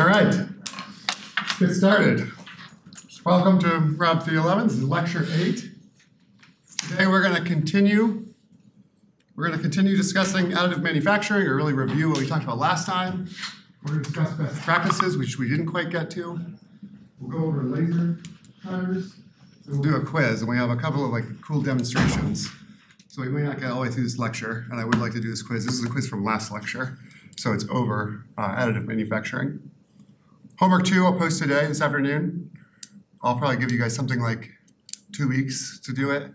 All right, let's get started. Welcome to Rob three eleven, this is lecture eight. Today we're gonna continue, we're gonna continue discussing additive manufacturing, or really review what we talked about last time. We're gonna discuss best practices, which we didn't quite get to. We'll go over laser cutters, we'll do a quiz, and we have a couple of like cool demonstrations. So we may not get all the way through this lecture, and I would like to do this quiz. This is a quiz from last lecture, so it's over uh, additive manufacturing. Homework two I'll post today, this afternoon. I'll probably give you guys something like two weeks to do it.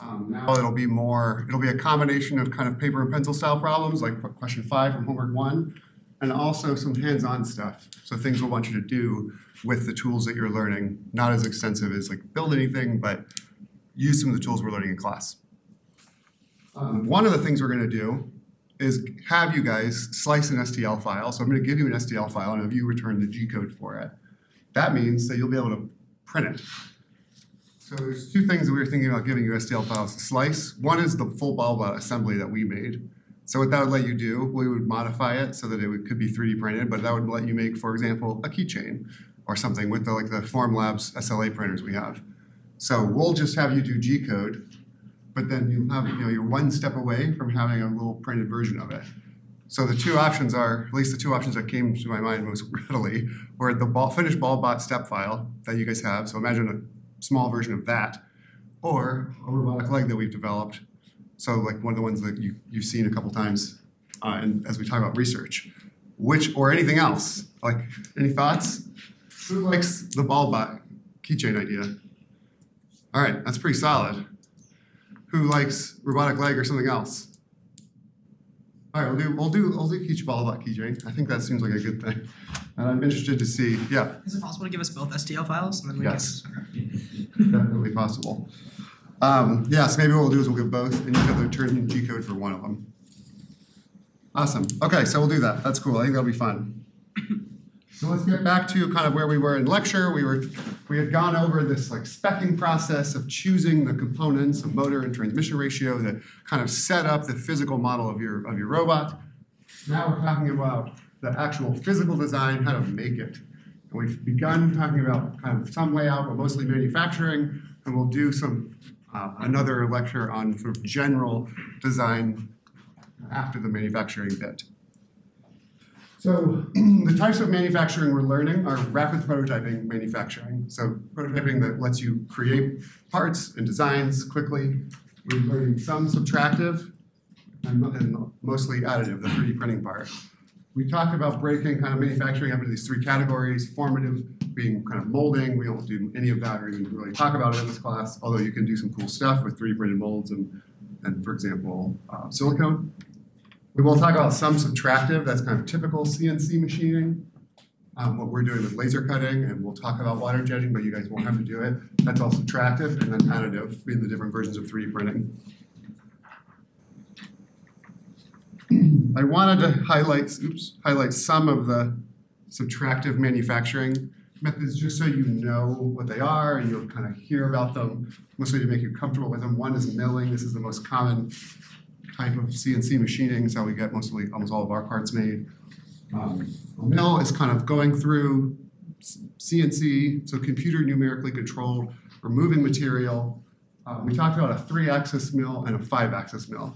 Um, now it'll be more, it'll be a combination of kind of paper and pencil style problems, like question five from homework one, and also some hands-on stuff. So things we'll want you to do with the tools that you're learning, not as extensive as like build anything, but use some of the tools we're learning in class. Um, one of the things we're gonna do is have you guys slice an STL file. So I'm gonna give you an STL file and have you return the G code for it. That means that you'll be able to print it. So there's two things that we were thinking about giving you STL files to slice. One is the full ball assembly that we made. So what that would let you do, we would modify it so that it would, could be 3D printed, but that would let you make, for example, a keychain or something with the like the Formlabs SLA printers we have. So we'll just have you do G code, but then you have, you know, you're one step away from having a little printed version of it. So the two options are, at least the two options that came to my mind most readily, were the ball, finished ball bot step file that you guys have. So imagine a small version of that, or a robotic leg that we've developed. So like one of the ones that you, you've seen a couple times, uh, and as we talk about research, which or anything else. Like any thoughts? Who likes the ball bot keychain idea? All right, that's pretty solid. Who likes robotic leg or something else? All right, we'll do we'll do we'll do bot keychain. I think that seems like a good thing, and I'm interested to see. Yeah, Is it possible to give us both STL files and then we Yes. can? definitely possible. Um, yes, maybe what we'll do is we'll give both, and you have to return G code for one of them. Awesome. Okay, so we'll do that. That's cool. I think that'll be fun. So let's get back to kind of where we were in lecture. We were we had gone over this like specking process of choosing the components of motor and transmission ratio that kind of set up the physical model of your of your robot. Now we're talking about the actual physical design, how to make it. And we've begun talking about kind of some layout, but mostly manufacturing, and we'll do some uh, another lecture on sort of general design after the manufacturing bit. So the types of manufacturing we're learning are rapid prototyping manufacturing. So prototyping that lets you create parts and designs quickly. We're learning some subtractive and, mostly additive, the 3D printing part. We talked about breaking kind of manufacturing up into these three categories, formative being kind of molding. We don't do any of that or even really talk about it in this class, although you can do some cool stuff with 3D printed molds and, and for example, uh, silicone. We will talk about some subtractive, that's kind of typical CNC machining. Um, what we're doing with laser cutting, and we'll talk about water jetting, but you guys won't have to do it. That's all subtractive, and then additive, being the different versions of 3D printing. I wanted to highlight, oops, highlight some of the subtractive manufacturing methods, just so you know what they are, and you'll kind of hear about them, mostly to make you comfortable with them. One is milling, this is the most common type of CNC machining, is how we get mostly, almost all of our parts made. Um, a mill is kind of going through CNC, so computer numerically controlled, removing material. Uh, we talked about a three-axis mill and a five-axis mill.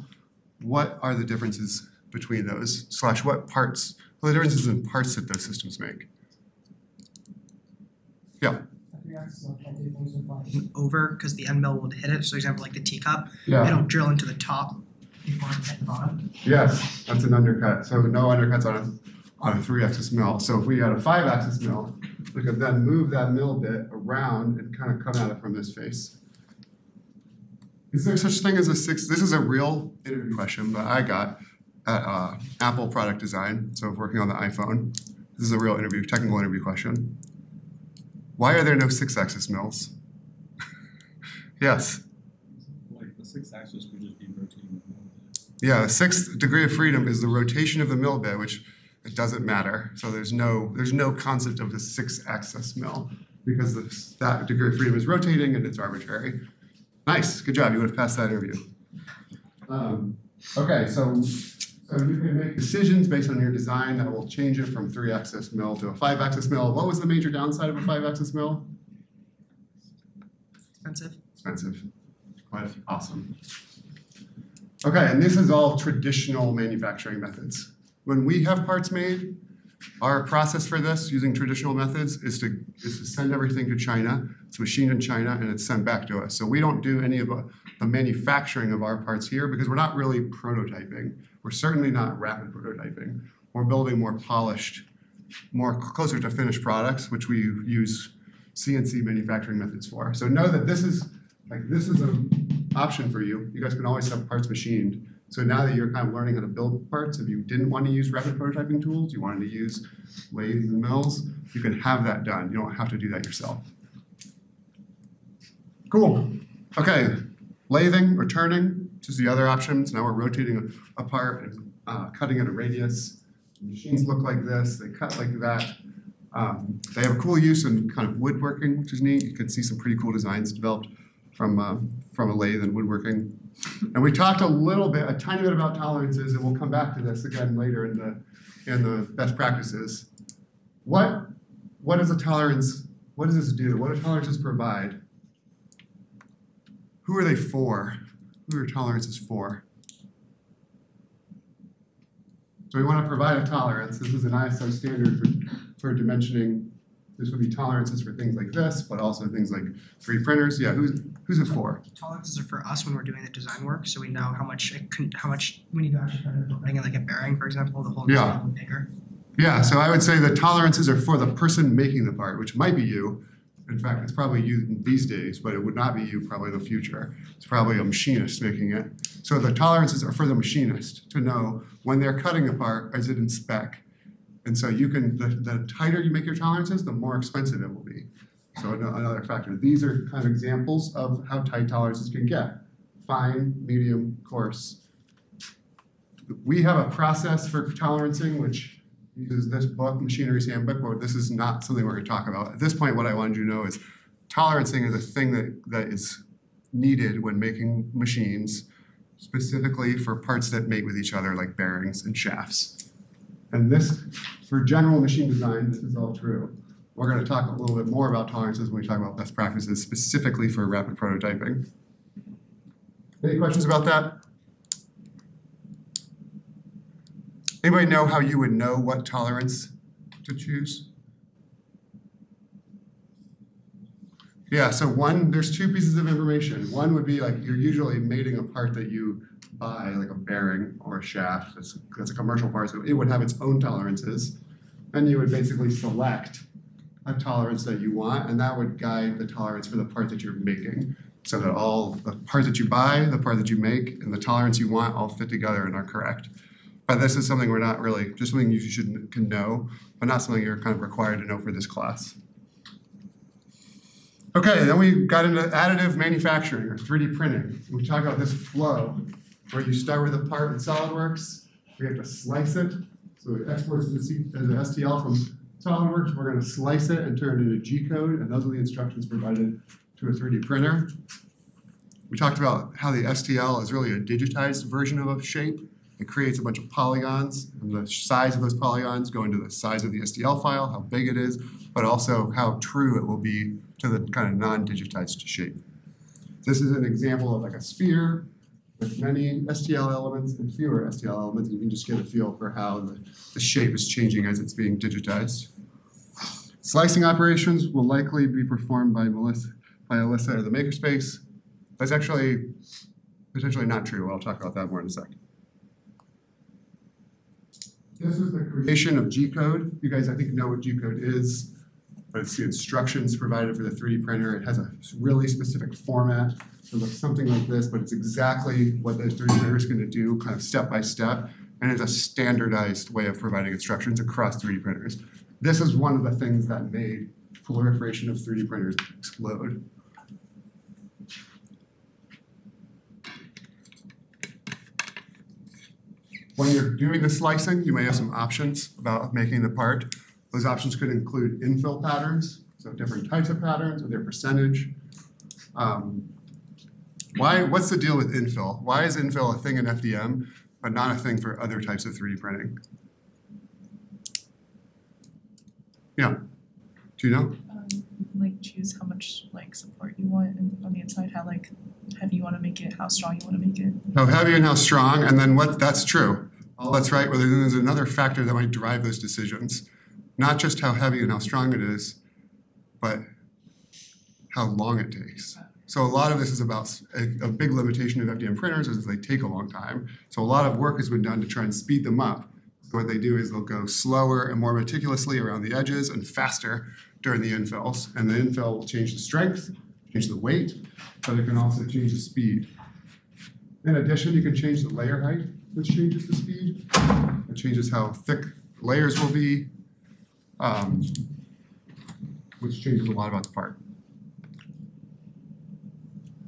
What are the differences between those? Slash, what parts? What are the differences in parts that those systems make? Yeah. Over because the end mill would hit it. So example like the teacup, Yeah. it'll drill into the top Yes, that's an undercut. So no undercuts on a on a three axis mill. So if we had a five axis mill, we could then move that mill bit around and kind of come at it from this face. Is there such thing as a six? This is a real interview question that I got at uh, Apple Product Design. So working on the iPhone. This is a real interview, technical interview question. Why are there no six axis mills? yes. Like the six axis would just be rotating the mill. Yeah, the sixth degree of freedom is the rotation of the mill bit, which it doesn't matter. So there's no there's no concept of the six axis mill because this, that degree of freedom is rotating and it's arbitrary. Nice, good job. You would have passed that interview. Um, okay, so So you can make decisions based on your design that will change it from three axis mill to a five axis mill. What was the major downside of a five axis mill? Expensive. Expensive. Quite awesome. Okay, and this is all traditional manufacturing methods. When we have parts made, our process for this, using traditional methods, is to is to send everything to China. It's machined in China and it's sent back to us. So we don't do any of the the manufacturing of our parts here because we're not really prototyping. We're certainly not rapid prototyping. We're building more polished, more closer to finished products, which we use CNC manufacturing methods for. So know that this is like this is an option for you. You guys can always have parts machined. So now that you're kind of learning how to build parts, if you didn't want to use rapid prototyping tools, you wanted to use lathes and mills, you can have that done. You don't have to do that yourself. Cool. Okay, lathing or turning, just the other options. Now we're rotating a, part and uh, cutting at a radius. Machines look like this, they cut like that. Um, they have a cool use in kind of woodworking, which is neat. You can see some pretty cool designs developed from uh, from a lathe and woodworking. And we talked a little bit, a tiny bit about tolerances, and we'll come back to this again later in the in the best practices. What what does a tolerance? What does this do? What do tolerances provide? Who are they for? Who are tolerances for? So we want to provide a tolerance. This is an ISO standard for, for dimensioning. This would be tolerances for things like this, but also things like 3D printers. Yeah, who's who's it for? Tolerances are for us when we're doing the design work, so we know how much it can, how much we need to actually put in in like a bearing, for example, the hole needs to Yeah. be bigger. Yeah, so I would say the tolerances are for the person making the part, which might be you. In fact, it's probably you these days, but it would not be you probably in the future. It's probably a machinist making it. So the tolerances are for the machinist to know when they're cutting a part, is it in spec? And so you can, the, the tighter you make your tolerances, the more expensive it will be. So another factor. These are kind of examples of how tight tolerances can get. Fine, medium, coarse. We have a process for tolerancing, which uses this book, Machinery's Handbook, but this is not something we're gonna talk about. At this point, what I wanted you to know is tolerancing is a thing that, that is needed when making machines, specifically for parts that mate with each other, like bearings and shafts. And this, for general machine design, this is all true. We're gonna talk a little bit more about tolerances when we talk about best practices, specifically for rapid prototyping. Any questions about that? Anybody know how you would know what tolerance to choose? Yeah, so one, there's two pieces of information. One would be like you're usually mating a part that you buy, like a bearing or a shaft, that's, that's a commercial part, so it would have its own tolerances. And you would basically select a tolerance that you want, and that would guide the tolerance for the part that you're making. So that all the part that you buy, the part that you make, and the tolerance you want all fit together and are correct. But this is something we're not really, just something you should can know, but not something you're kind of required to know for this class. Okay, then we got into additive manufacturing or 3D printing. We talk about this flow where you start with a part in SolidWorks, we have to slice it. So it exports as an STL from SolidWorks, we're gonna slice it and turn it into G code, and those are the instructions provided to a 3D printer. We talked about how the STL is really a digitized version of a shape. It creates a bunch of polygons, and the size of those polygons go into the size of the STL file, how big it is, but also how true it will be to the kind of non-digitized shape. This is an example of like a sphere with many STL elements and fewer STL elements. You can just get a feel for how the, the shape is changing as it's being digitized. Slicing operations will likely be performed by Melissa, by Alyssa or the makerspace. That's actually potentially not true. I'll talk about that more in a second. This is the creation of G code. You guys, I think, know what G code is, but it's the instructions provided for the 3D printer. It has a really specific format. It looks something like this, but it's exactly what the 3D printer is going to do, kind of step by step. And it's a standardized way of providing instructions across 3D printers. This is one of the things that made proliferation of 3D printers explode. When you're doing the slicing, you may have some options about making the part. Those options could include infill patterns, so different types of patterns with their percentage. Um, why, what's the deal with infill? Why is infill a thing in FDM? but not a thing for other types of three D printing. Yeah, do you know? um can like choose how much like support you want and on the inside how like heavy you wanna make it, how strong you wanna make it. How heavy and how strong, and then what, that's true. All that's right, then there's another factor that might drive those decisions. Not just how heavy and how strong it is, but how long it takes. So a lot of this is about, a big limitation of FDM printers is they take a long time. So a lot of work has been done to try and speed them up. So what they do is they'll go slower and more meticulously around the edges and faster during the infills. And the infill will change the strength, change the weight, but it can also change the speed. In addition, you can change the layer height, which changes the speed. It changes how thick layers will be, um, which changes a lot about the part.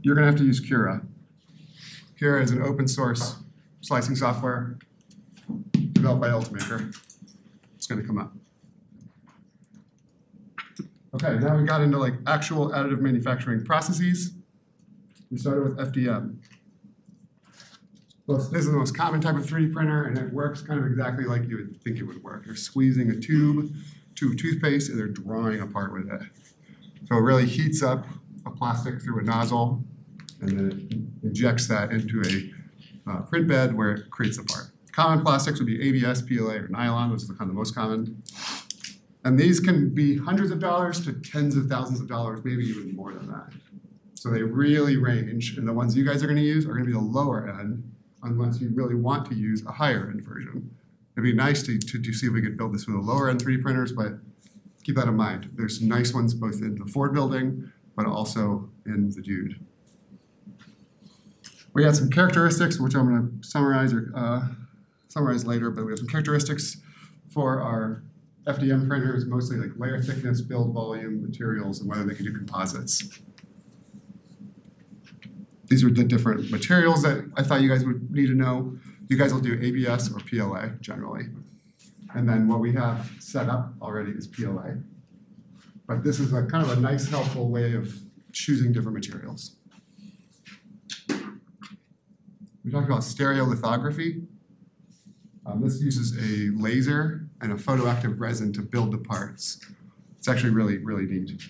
You're gonna have to use Cura. Cura is an open source slicing software developed by Ultimaker. It's gonna come up. Okay, now we got into like actual additive manufacturing processes. We started with FDM. Well, this is the most common type of 3D printer and it works kind of exactly like you would think it would work. You're squeezing a tube, of toothpaste, and they're drawing apart with it. So it really heats up a plastic through a nozzle and then it injects that into a uh, print bed where it creates a part. Common plastics would be ABS, PLA, or nylon, those are the kind of the most common. And these can be hundreds of dollars to tens of thousands of dollars, maybe even more than that. So they really range, and the ones you guys are gonna use are gonna be the lower end, unless you really want to use a higher end version. It'd be nice to to to see if we could build this with the lower end 3D printers, but keep that in mind. There's some nice ones both in the Ford building, but also in the Dude. We had some characteristics, which I'm gonna summarize or uh summarize later, but we have some characteristics for our FDM printers, mostly like layer thickness, build volume, materials, and whether they can do composites. These are the different materials that I thought you guys would need to know. You guys will do ABS or PLA generally. And then what we have set up already is PLA. But this is a kind of a nice helpful way of choosing different materials. We talked about stereolithography. Um, this uses a laser and a photoactive resin to build the parts. It's actually really, really neat.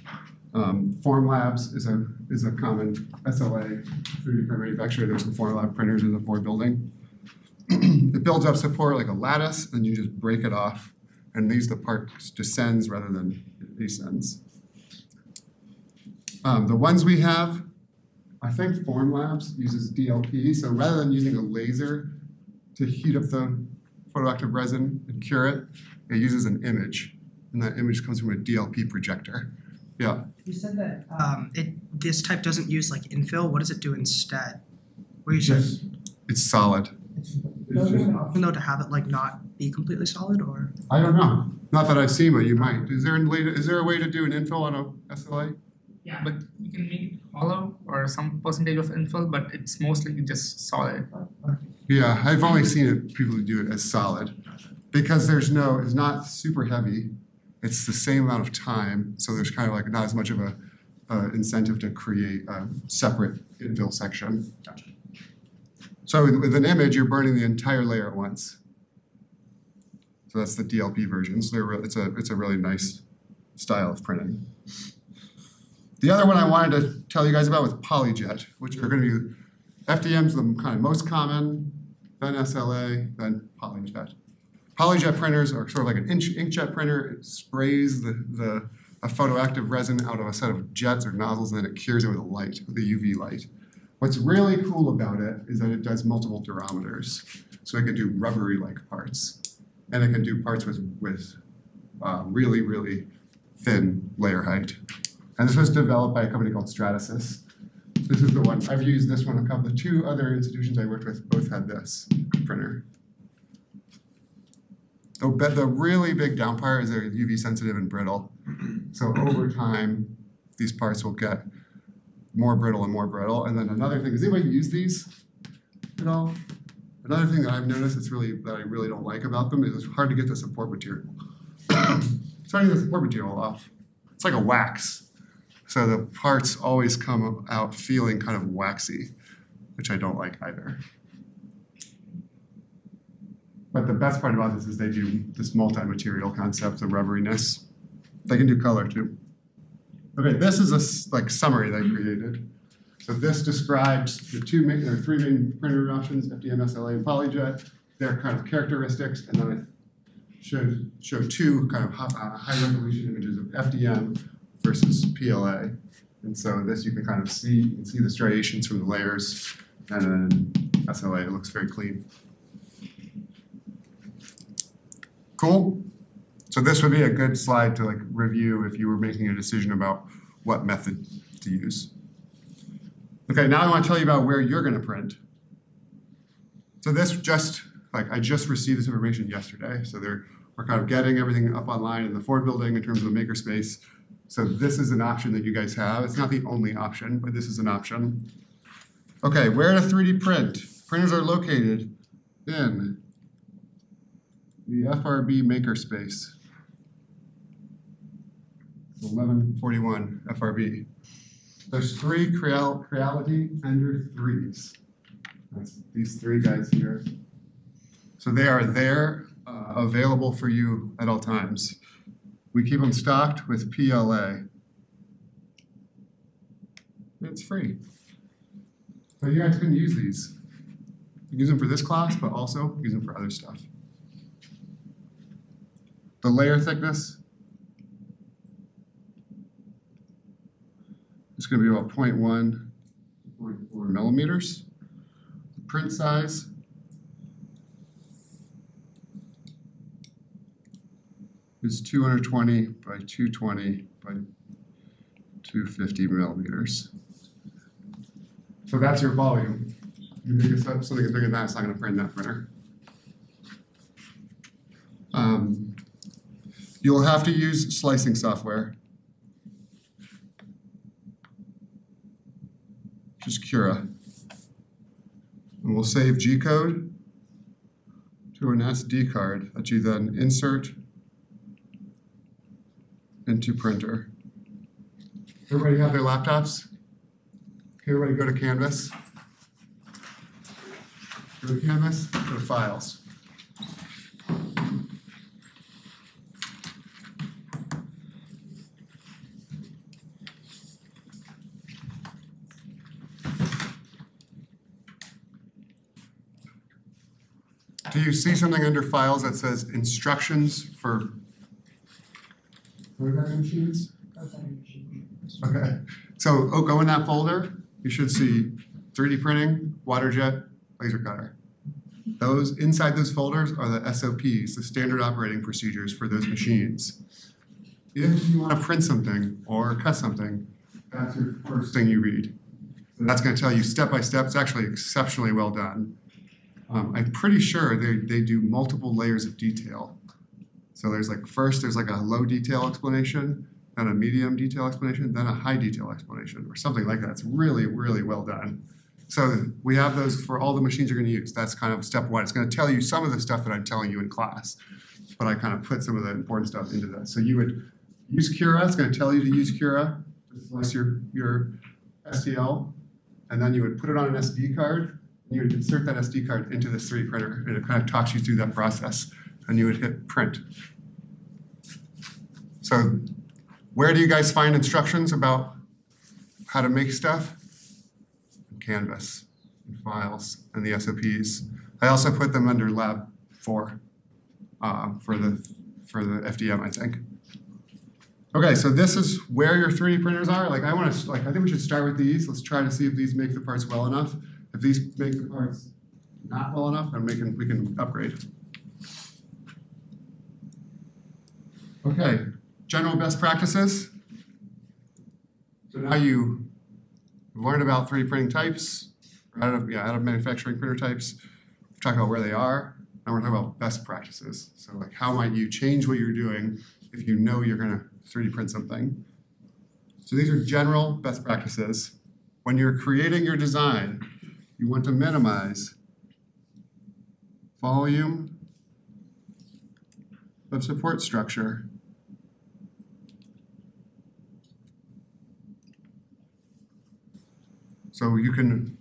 Um, Formlabs is a is a common SLA 3D print manufacturer. There's some Formlab printers in the Ford building. it builds up support like a lattice, and you just break it off, and these the part descends rather than descends. Um, the ones we have, I think Formlabs uses DLP, so rather than using a laser to heat up the photoactive resin and cure it, it uses an image, and that image comes from a DLP projector. Yeah, You said that um it this type doesn't use like infill, what does it do instead? Where you said Just- it's solid. it's an option though to have it like not be completely solid or I don't know, not that I've seen, but you might. Is there a way to, is there a way to do an infill on a SLA? Yeah, but you can make it hollow or some percentage of infill, but it's mostly just solid. Yeah, I've only seen it, people who do it as solid. Because there's no, it's not super heavy, it's the same amount of time, so there's kind of like not as much of a uh incentive to create a separate infill section. So with an image, you're burning the entire layer at once. So that's the DLP version, so it's a it's a really nice style of printing. The other one I wanted to tell you guys about was PolyJet, which are gonna be FDM's the kind of most common, then SLA, then PolyJet. PolyJet printers are sort of like an ink- inkjet printer. It sprays the, the a photoactive resin out of a set of jets or nozzles, and then it cures it with a light, with a UV light. What's really cool about it is that it does multiple durometers, so it can do rubbery-like parts, and it can do parts with with uh, really really thin layer height. And this was developed by a company called Stratasys. This is the one, I've used this one a couple, the two other institutions I worked with both had this printer. The, the really big down part is they're UV sensitive and brittle. So over time, these parts will get more brittle and more brittle. And then another thing, does anybody use these at all? Another thing that I've noticed that's really, that I really don't like about them is it's hard to get the support material. It's hard to get the support material off. It's like a wax. So the parts always come out feeling kind of waxy, which I don't like either. But the best part about this is they do this multi-material concept, the rubberiness. They can do color too. Okay, this is a like summary they created. So this describes the two main, or three main printer options, FDM, SLA, and PolyJet, their kind of characteristics, and then I showed, show two kind of hi- uh, high resolution images of FDM versus PLA. And so this you can kind of see, you can see the striations from the layers, and then SLA, it looks very clean. Cool? So this would be a good slide to like review if you were making a decision about what method to use. Okay, now I wanna tell you about where you're gonna print. So this just, like, I just received this information yesterday, so they're, we're kind of getting everything up online in the Ford building in terms of the makerspace. So this is an option that you guys have, it's not the only option, but this is an option. Okay, where to three D print? Printers are located in the FRB makerspace. Eleven forty-one FRB. There's three Creal, Creality Ender threes. That's these three guys here. So they are there, uh, available for you at all times. We keep them stocked with PLA. It's free. So you guys can use these. Use them for this class, but also use them for other stuff. The layer thickness is gonna be about 0.1, 0.4 millimeters. The Print size is two hundred twenty by two twenty by two fifty millimeters. So that's your volume. You make something bigger than that, it's not gonna print that printer. Um, you'll have to use slicing software. Just Cura. And we'll save G code to an SD card that you then insert into printer. Everybody have their laptops? Everybody go to Canvas. Go to Canvas, go to Files. Do you see something under Files that says instructions for photography machines? Okay, so, oh, go in that folder, you should see three D printing, water jet, laser cutter. Those, inside those folders are the SOPs, the standard operating procedures for those machines. If you wanna print something or cut something, that's your first thing you read. So that's gonna tell you step by step, it's actually exceptionally well done. Um, I'm pretty sure they, they do multiple layers of detail. So there's like, first, there's like a low detail explanation, then a medium detail explanation, then a high detail explanation, or something like that. It's really, really well done. So we have those for all the machines you're gonna use. That's kind of step one. It's gonna tell you some of the stuff that I'm telling you in class. But I kind of put some of the important stuff into that. So you would use Cura, it's gonna tell you to use Cura, to slice your your STL. And then you would put it on an SD card, you would insert that SD card into this 3D printer, and it kind of talks you through that process. And you would hit print. So where do you guys find instructions about how to make stuff? Canvas, in files, and the SOPs. I also put them under lab four, uh, for the, for the FDM, I think. Okay, so this is where your three D printers are, like I wanna, like, I think we should start with these, let's try to see if these make the parts well enough. If these make the parts not well enough, then we can, we can upgrade. Okay, general best practices. So now you learned about 3D printing types, out of, yeah, additive manufacturing printer types. We've talked about where they are, and we're talking about best practices. So like how might you change what you're doing if you know you're gonna 3D print something. So these are general best practices. When you're creating your design, you want to minimize volume of support structure. So you can,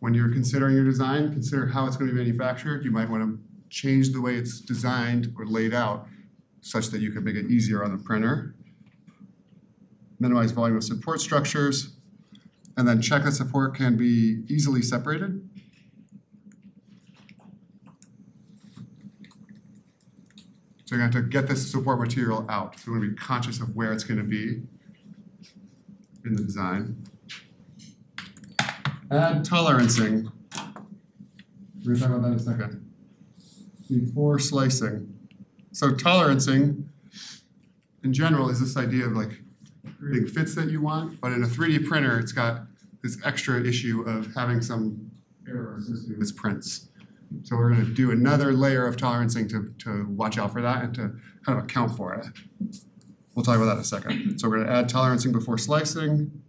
when you're considering your design, consider how it's gonna be manufactured. You might wanna change the way it's designed or laid out such that you can make it easier on the printer. Minimize volume of support structures. And then check that support can be easily separated. So you're gonna have to get this support material out. So you wanna be conscious of where it's gonna be in the design. Add tolerancing. We're gonna talk about that in a second. Before slicing. So tolerancing in general is this idea of like creating fits that you want, but in a three D printer, it's got this extra issue of having some error associated with prints. So we're gonna do another layer of tolerancing to to watch out for that and to kind of account for it. We'll talk about that in a second. So we're gonna add tolerancing before slicing.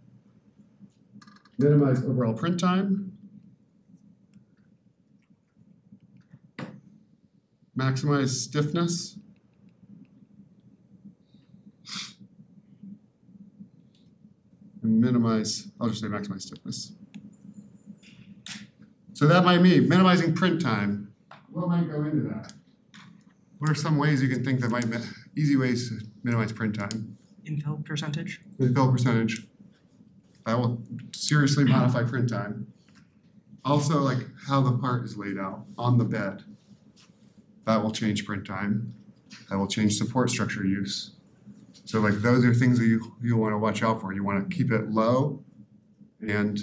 Minimize overall print time. Maximize stiffness. Minimize, I'll just say maximize stiffness. So that might mean minimizing print time. What might go into that? What are some ways you can think that might, mi- easy ways to minimize print time? Infill percentage? The fill percentage. That will seriously modify print time. Also, like how the part is laid out on the bed. That will change print time. That will change support structure use. So like those are things that you you'll wanna watch out for. You wanna keep it low and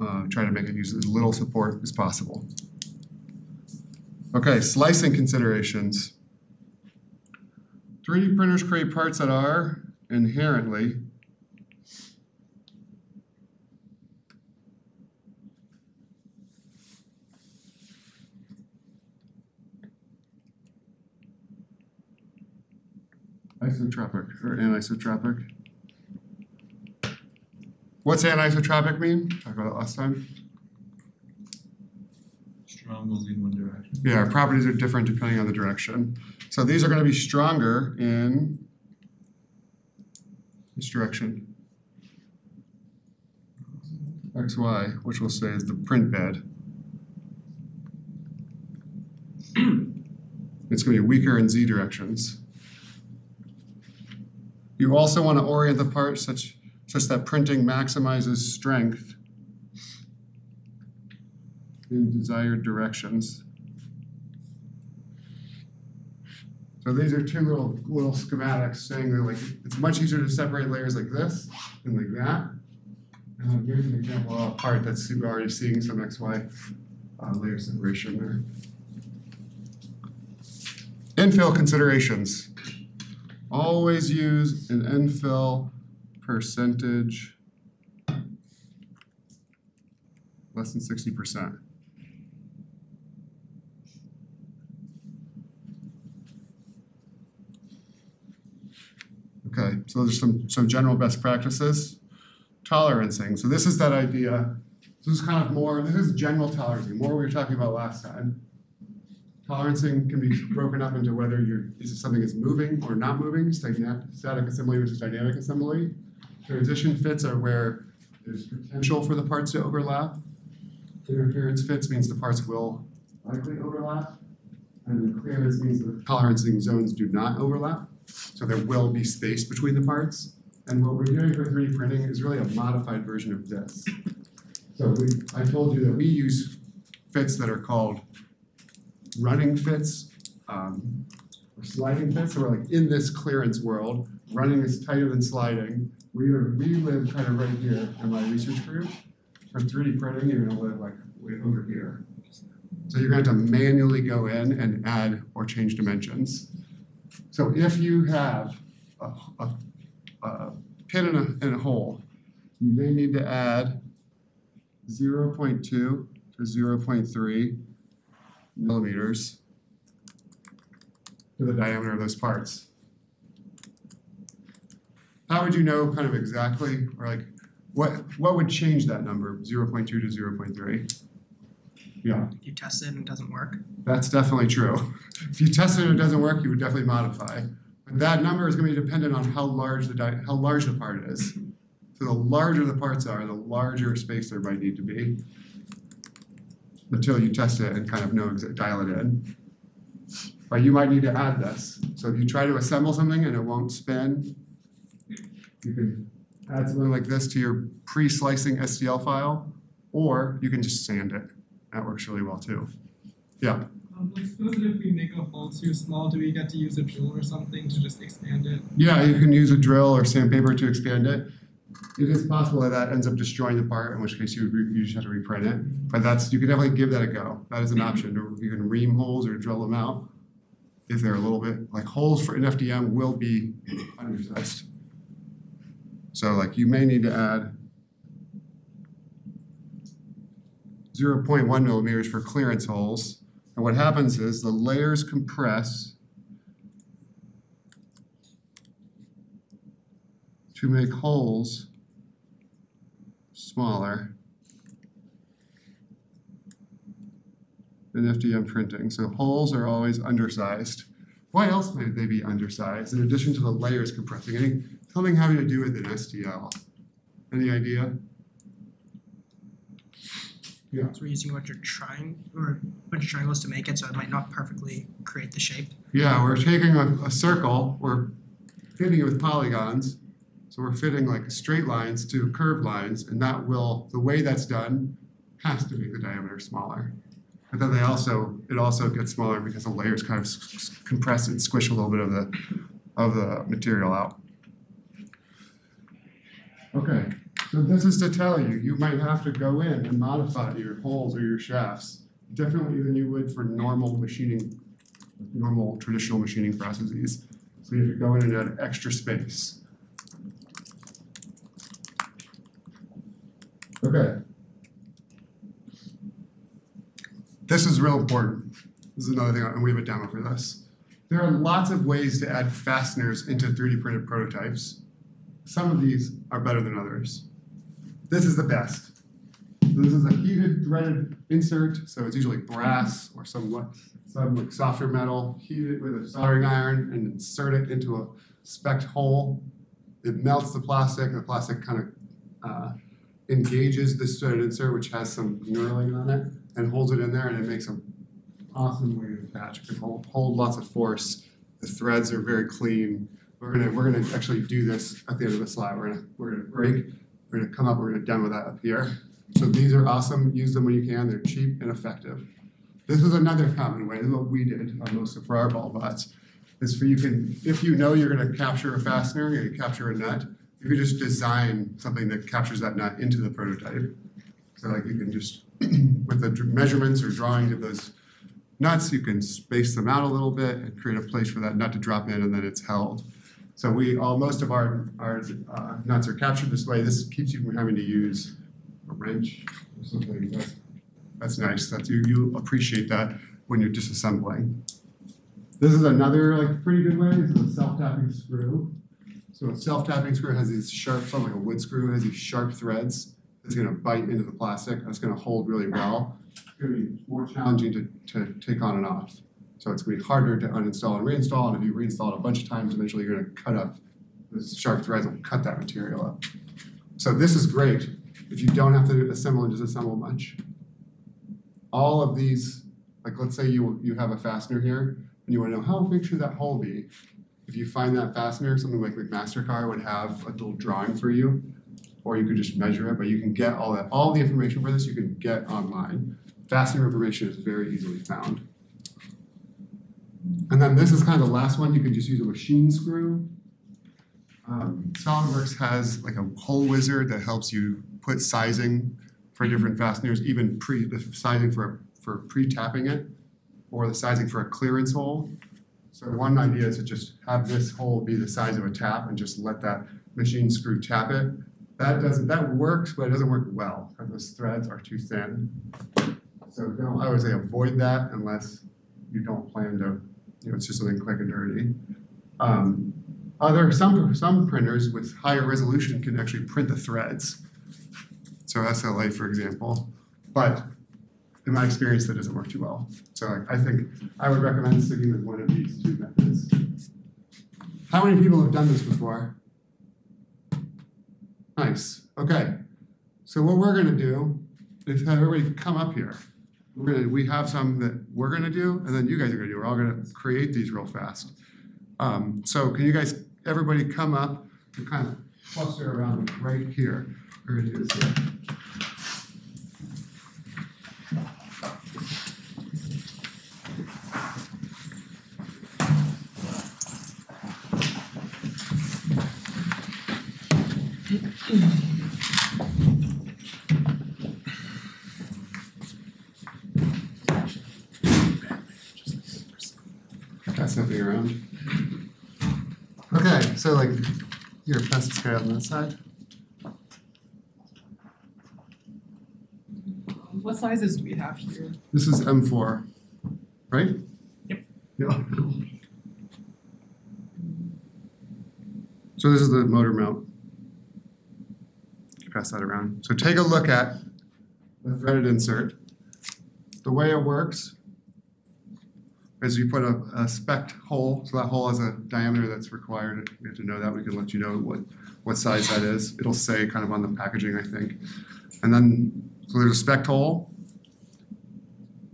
uh try to make it use as little support as possible. Okay, slicing considerations. 3D printers create parts that are inherently isotropic or anisotropic. What's anisotropic mean? Talked about it last time. Strong lean one direction. Yeah, properties are different depending on the direction. So these are gonna be stronger in this direction. X, Y, which we'll say is the print bed. It's gonna be weaker in Z directions. You also wanna orient the part such such that printing maximizes strength in desired directions. So these are two little little schematics saying that like it's much easier to separate layers like this than like that. And here's an example of a part that's already seeing some XY uh layer separation there. Infill considerations. Always use an infill percentage less than sixty percent. Okay, so there's some some general best practices. Tolerancing, so this is that idea, this is kind of more, this is general tolerancing, more we were talking about last time. Tolerancing can be broken up into whether you're, is something is moving or not moving, static assembly versus dynamic assembly. Transition fits are where there's potential for the parts to overlap. Interference fits means the parts will likely overlap. And then clearance means the tolerancing zones do not overlap. So there will be space between the parts. And what we're doing for three D printing is really a modified version of this. So we, I told you that we use fits that are called running fits, um, or sliding fits, so we're like in this clearance world, running is tighter than sliding. We are, we live kind of right here in my research group. For three D printing, you're gonna live like way over here. So you're going to have to manually go in and add or change dimensions. So if you have a, a, a pin in a, in a hole, you may need to add zero point two to zero point three millimeters to the diameter of those parts. How would you know kind of exactly, or like, what, what would change that number, zero point two to zero point three? Yeah. If you test it and it doesn't work, That's definitely true. If you test it and it doesn't work, you would definitely modify. But that number is gonna be dependent on how large the di- how large the part is. So the larger the parts are, the larger space there might need to be. Until you test it and kind of know, dial it in. But you might need to add this, so if you try to assemble something and it won't spin, you can add something like this to your pre-slicing STL file, or you can just sand it, that works really well too. Um, like suppose if we make a hole too small, do we get to use a drill or something to just expand it? Yeah, you can use a drill or sandpaper to expand it. It is possible that that ends up destroying the part, in which case you would re- you just have to reprint it. But that's, you can definitely give that a go. That is an mm-hmm. option. Or You can ream holes or drill them out. If they're a little bit, like holes for an FDM will be undersized. So like you may need to add zero point one millimeters for clearance holes. And what happens is the layers compress to make holes smaller in FDM printing. So holes are always undersized. Why else might they be undersized in addition to the layers compressing? Any something having to do with an STL? Any idea? Yeah. So we're using a bunch of triang or a bunch of triangles to make it, so it might not perfectly create the shape. Yeah, we're taking a, a circle, we're fitting it with polygons. So we're fitting like straight lines to curved lines, and that will, the way that's done has to make the diameter smaller. But then they also, it also gets smaller because the layers kind of compress and squish a little bit of the, of the material out. Okay, so this is to tell you, you might have to go in and modify your holes or your shafts differently than you would for normal machining normal traditional machining processes. So you have to go in and add extra space. Okay. This is real important. This is another thing, and we have a demo for this. There are lots of ways to add fasteners into 3D printed prototypes. Some of these are better than others. This is the best. This is a heated threaded insert, so it's usually brass or somewhat some like softer metal, heat it with a soldering iron and insert it into a specked hole. It melts the plastic, the plastic kind of uh, engages the insert, which has some knurling on it, and holds it in there, and it makes an awesome way to attach. It can hold, hold lots of force. The threads are very clean. We're gonna we're gonna actually do this at the end of the slide. We're gonna we're gonna break. We're gonna come up. We're gonna demo that up here. So these are awesome. Use them when you can. They're cheap and effective. This is another common way, this is what we did on most of our ball bots, is for you can, if you know you're gonna capture a fastener, you're gonna capture a nut, you could just design something that captures that nut into the prototype. So like you can just, with the measurements or drawings of those nuts, you can space them out a little bit and create a place for that nut to drop in and then it's held. So we, all, most of our, our uh, nuts are captured this way, this keeps you from having to use a wrench or something, that's that's nice, that's you you appreciate that when you're disassembling. This is another like pretty good way, this is a self-tapping screw. So a self-tapping screw has these sharp, something like a wood screw, has these sharp threads that's gonna bite into the plastic, that's gonna hold really well. It's gonna be more challenging to to take on and off. So it's gonna be harder to uninstall and reinstall, and if you reinstall it a bunch of times, eventually you're gonna cut up, the sharp threads will cut that material up. So this is great if you don't have to assemble and disassemble much all of these, like let's say you you have a fastener here and you wanna know how big should that hole be? If you find that fastener, something like McMaster-Carr would have a little drawing for you, or you could just measure it, but you can get all that, all the information for this you can get online. Fastener information is very easily found. And then this is kind of the last one, you can just use a machine screw. Um, SolidWorks has like a hole wizard that helps you put sizing for different fasteners, even pre, the sizing for, for pre-tapping it, or the sizing for a clearance hole. So one idea is to just have this hole be the size of a tap and just let that machine screw tap it. That doesn't, that works, but it doesn't work well, because those threads are too thin. So I would say avoid that unless you don't plan to, you know, it's just something quick and dirty. Um, other, some, some printers with higher resolution can actually print the threads. So SLA, for example, but in my experience, that doesn't work too well. So like, I think I would recommend sticking with one of these two methods. How many people have done this before? Nice, okay. So what we're gonna do is have everybody come up here. we're gonna, we have some that we're gonna do, and then you guys are gonna do, we're all gonna create these real fast. Um, so can you guys, everybody come up and kind of cluster around right here, we're gonna do this here. Pass something around. Okay, so like, your fence is kind on that side. What sizes do we have here? This is M four, right? Yep. Yeah. So this is the motor mount. Pass that around. So take a look at the threaded insert. The way it works is you put a, a spec hole, so that hole has a diameter that's required. We have to know that. We can let you know what, what size that is. It'll say kind of on the packaging, I think. And then, so there's a spec hole,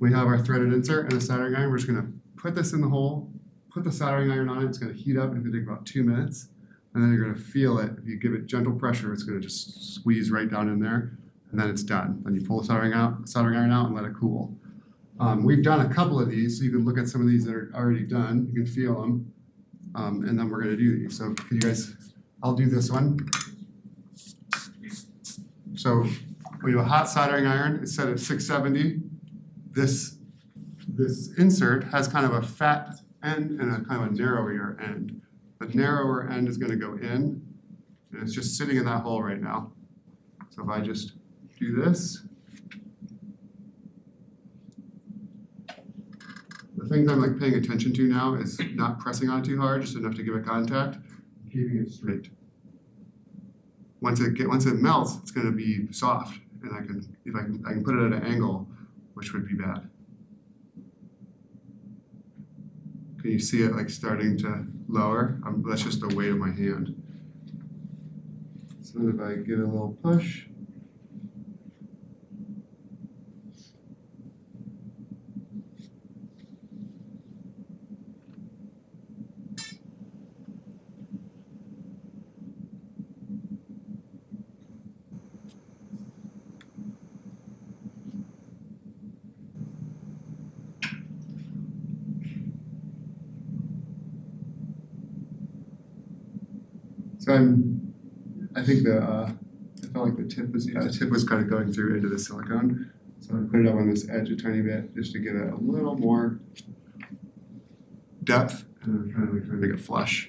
we have our threaded insert and a soldering iron. We're just gonna put this in the hole, put the soldering iron on it. It's gonna heat up. It's gonna take about two minutes. And then you're gonna feel it. If you give it gentle pressure, it's gonna just squeeze right down in there. And then it's done. Then you pull the soldering out, soldering iron out and let it cool. Um, we've done a couple of these, so you can look at some of these that are already done. You can feel them. Um, and then we're gonna do these. So can you guys, I'll do this one. So we do a hot soldering iron. It's set at six seventy this this insert has kind of a fat end and a kind of a narrower end. The narrower end is gonna go in, and it's just sitting in that hole right now. So if I just do this. The things I'm like paying attention to now is not pressing on it too hard, just enough to give it contact, keeping it straight. Once it get, once it melts, it's gonna be soft, and I can, if I can, I can put it at an angle which would be bad. Can you see it like starting to lower? Um, that's just the weight of my hand. So if I give it a little push. So I'm, I think the, uh, I felt like the tip was, yeah, the tip was kind of going through into the silicone. So I put it up on this edge a tiny bit just to give it a little more depth and I'm trying to, trying to make it flush.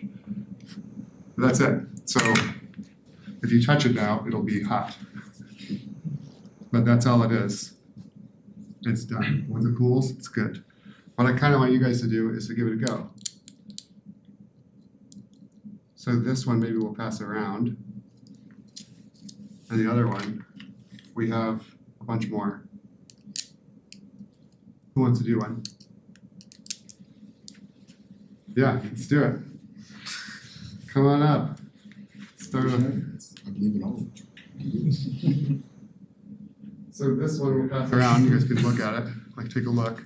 But that's it. So if you touch it now, it'll be hot. But that's all it is. It's done. Once it cools, it's good. What I kind of want you guys to do is to give it a go. So this one maybe we'll pass around. And the other one, we have a bunch more. Who wants to do one? Yeah, let's do it. Come on up. Start I believe in all. so this one we'll pass around, you guys can look at it, like take a look.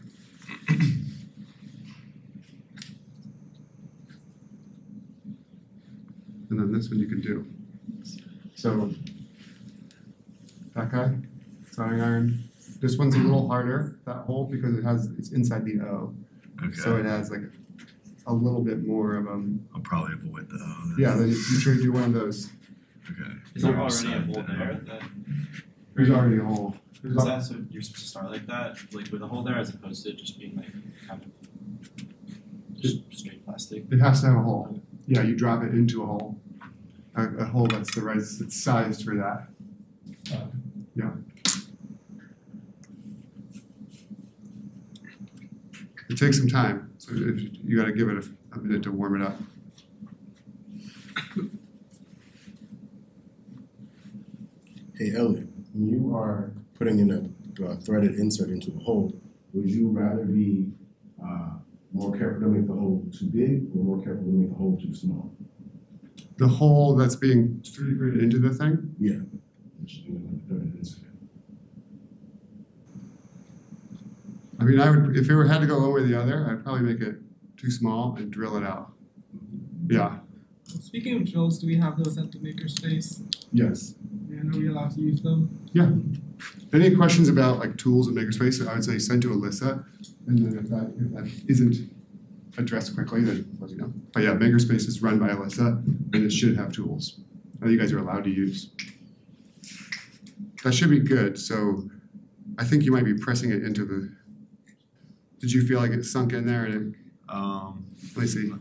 And then this one you can do. So that guy, soldering iron. This one's a little harder, that hole, because it has, it's inside the O. So Okay, it has like a little bit more of um, I'll probably avoid the O then. yeah, then you you try to do one of those. Okay. Is there already a hole there that, There's already a hole. There's is al- that so you're supposed to start like that, like with a hole there as opposed to just being like kind of just straight plastic? It has to have a hole. Yeah, you drop it into a hole. A, a hole that's the right, it's sized for that. Yeah. It takes some time, so you gotta give it a, a minute to warm it up. Hey Elliot, when you are putting in a threaded insert into a hole, would you rather be uh, more careful to make the hole too big or more careful to make the hole too small? The hole that's being threaded into the thing, Yeah. Which is doing a threaded insert. I mean, I would, if it were had to go one way or the other, I'd probably make it too small and drill it out. Yeah, Speaking of drills, do we have those at the makerspace? yes. And are we allowed to use them? Yeah. Any questions about like tools in Makerspace, I would say send to Alyssa, and then if that, if that isn't addressed quickly, then let me know. But yeah, Makerspace is run by Alyssa, and it should have tools that you guys are allowed to use. That should be good, so I think you might be pressing it into the, did you feel like it sunk in there and it, Um, let me see.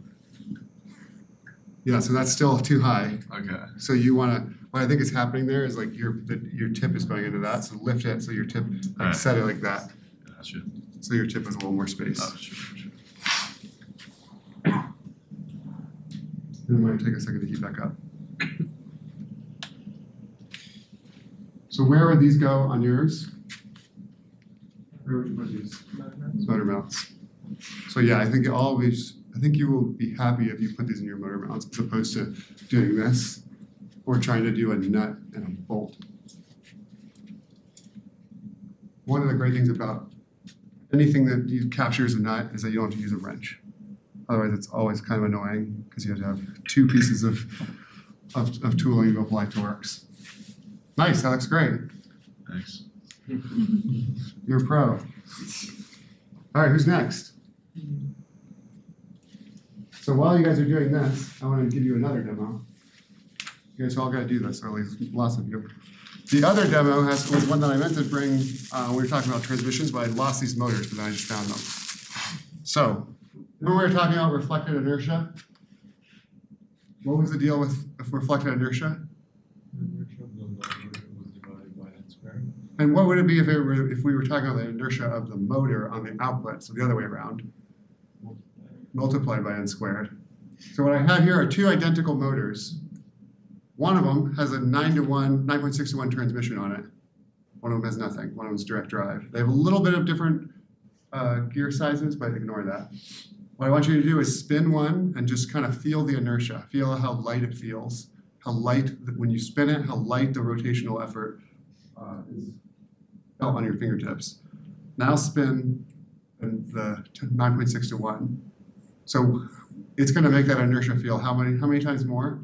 Yeah, so that's still too high, okay, so you wanna, what I think is happening there is like your, the, your tip is going into that, so lift it, so your tip, like Alright. set it like that, gotcha. so your tip has a little more space. Oh, sure, It might take a second to heat back up. So where would these go on yours? Where would you put these? Motor mounts. So yeah, I think always, I think you will be happy if you put these in your motor mounts as opposed to doing this or trying to do a nut and a bolt. One of the great things about anything that you captures a nut is that you don't have to use a wrench. Otherwise, it's always kind of annoying because you have to have two pieces of, of, of tooling to apply torque. Nice, that looks great. Thanks. You're a pro. All right, who's next? So while you guys are doing this, I want to give you another demo. You guys all got to do this, or at least lots of you. The other demo has was one that I meant to bring. Uh, we were talking about transmissions, but I lost these motors, but then I just found them. So remember we were talking about reflected inertia. What was the deal with reflected inertia? And what would it be if it were, if we were talking about the inertia of the motor on the output, so the other way around, multiplied by n squared? So what I have here are two identical motors. One of them has a nine to one, nine point six to one transmission on it. One of them has nothing, one of them's direct drive. They have a little bit of different uh gear sizes, but ignore that. What I want you to do is spin one and just kind of feel the inertia, feel how light it feels. How light, when you spin it, how light the rotational effort uh is felt on your fingertips. Now spin the nine point six to one. So it's gonna make that inertia feel how many, how many times more?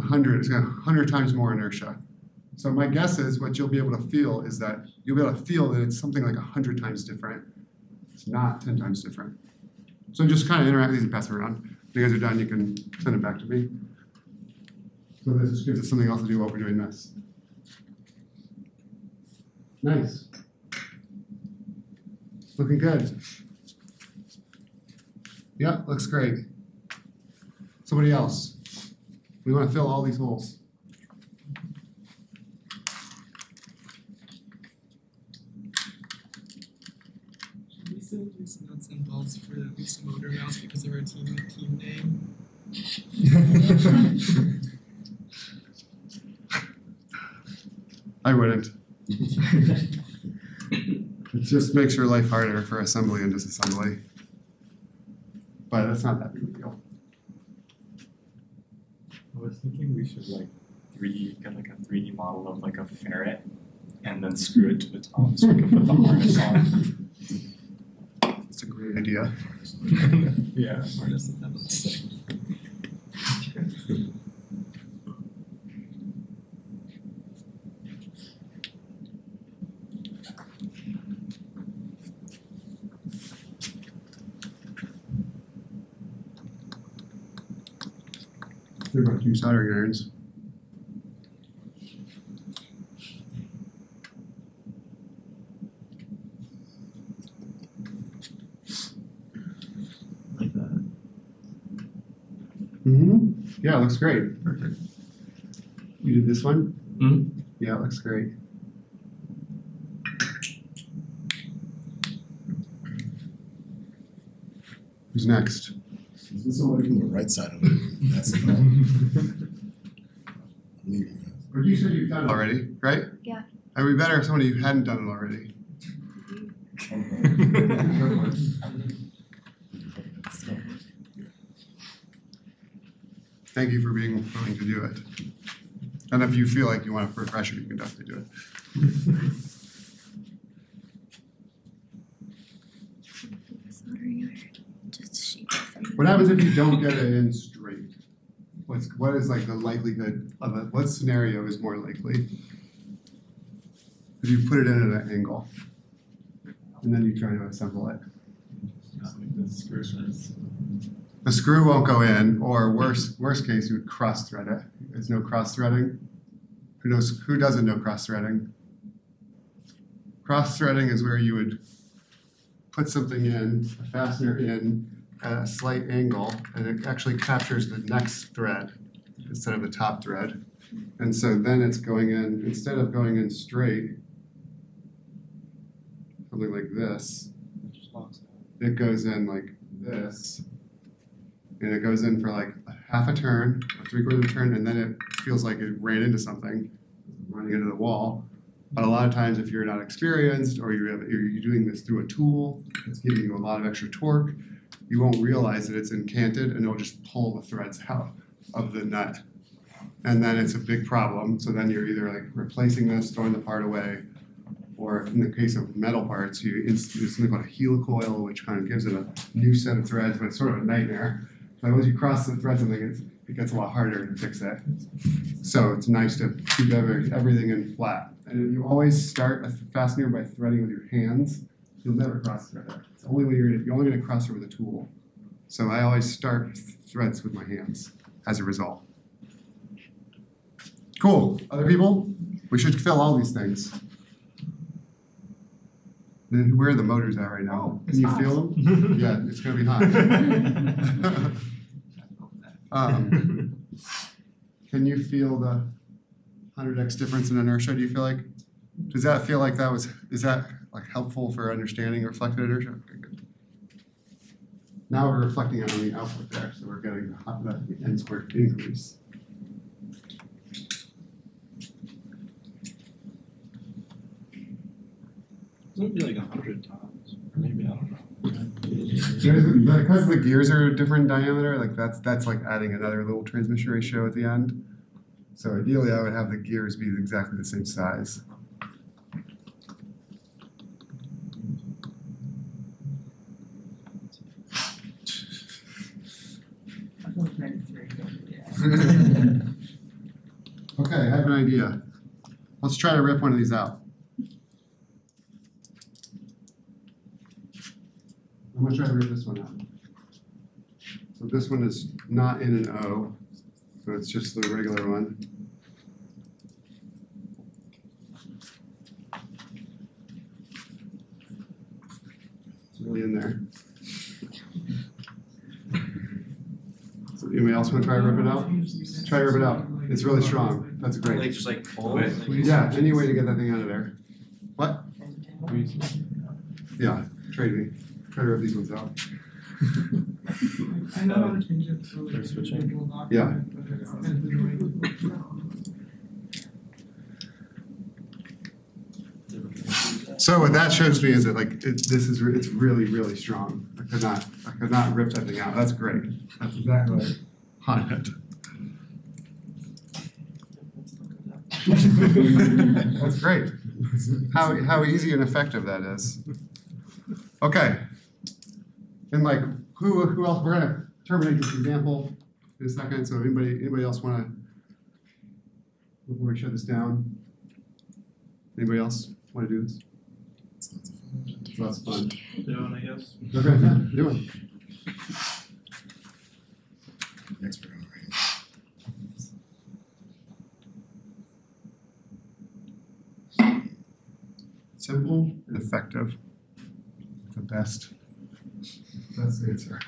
Hundred, it's gonna, hundred times more inertia. So my guess is what you'll be able to feel is that you'll be able to feel that it's something like a hundred times different. It's not ten times different. So just kind of interact with these and pass them around. When you guys are done, you can send it back to me. So this just gives us something else to do while we're doing this. Nice. Looking good. Yeah, looks great. Somebody else. We wanna fill all these holes. Should we still use nuts and bolts for at least motor mounts because of our team team name? I wouldn't. It just makes your life harder for assembly and disassembly. But it's not that big a deal. I was thinking we should like three get like a three D model of like a ferret and then screw it to the top so we can put the harness on. Great idea. Yeah. Harness and that was sick. There are two soldering irons. Like that. Mm-hmm. Yeah, it looks great. Perfect. You did this one? Mhm. Yeah, it looks great. Who's next? Is this somebody from the right side of it? That's the problem. Leaving that. Or you said you've done it already, right? Yeah. It would be better if somebody who hadn't done it already. Thank you for being willing to do it. And if you feel like you want to a pressure, you can definitely do it. What happens if you don't get it in straight? What's, what is like the likelihood of it, what scenario is more likely? If you put it in at an angle, and then you try to assemble it. It's the screw won't go in, or mm-hmm. worst, worst case, you would cross thread it. There's no cross threading. Who knows, who doesn't know cross threading? Cross threading is where you would put something in, a fastener in at a slight angle, and it actually captures the next thread instead of the top thread. And so then it's going in, instead of going in straight, something like this, It just locks out. it goes in like this. And it goes in for like half a turn, three quarters of a turn, and then it feels like it ran into something, running into the wall. But a lot of times, if you're not experienced or you have, you're doing this through a tool, it's giving you a lot of extra torque, you won't realize that it's incanted and it'll just pull the threads out of the nut. And then it's a big problem, so then you're either like replacing this, throwing the part away, or in the case of metal parts, you ins- something called a helicoil, which kind of gives it a new set of threads, but it's sort of a nightmare. Like once you cross the threads, something it gets a lot harder to fix it. So it's nice to keep every, everything in flat. And you always start a fastener by threading with your hands. You'll never cross thread it. It's only when you're you're only going to cross it with a tool. So I always start threads with my hands as a result. Cool. Other people? We should fill all these things. Then Where are the motors at right now? Can you feel them? Yeah, it's gonna be hot. Um, can you feel the hundred X difference in inertia, do you feel like? Does that feel like that was, is that like helpful for understanding reflected inertia? Okay, good. Now we're reflecting it on the output there, so we're getting the hot- the n squared increase. It would be like a hundred times, or maybe, I don't know. Because the gears are a different diameter, like that's, that's like adding another little transmission ratio at the end. So ideally, I would have the gears be exactly the same size. Okay, I have an idea. Let's try to rip one of these out. I'm gonna try to rip this one out. So this one is not in an O, so it's just the regular one. It's really in there. So anybody else wanna try to rip it out? Try to rip it out. It's really strong. That's great. Like just like pull it, like. Yeah, any way to get that thing out of there. What? Yeah, trade me. Try to rip these ones out. I know how to change it so They're it's a switching? visual Yeah. document, but it's kind of annoying. So what that shows me is that like it, this is re- it's really really strong. I could not I could not rip that thing out. That's great. That's exactly what I wanted. That's great. How how easy and effective that is. Okay. And like who who else we're gonna terminate this example in a second. So anybody anybody else wanna before we shut this down? Anybody else wanna do this? It's lots of fun. Doing, I guess. Okay, yeah, do it. Expert on it. Simple and effective. The best. Best answer.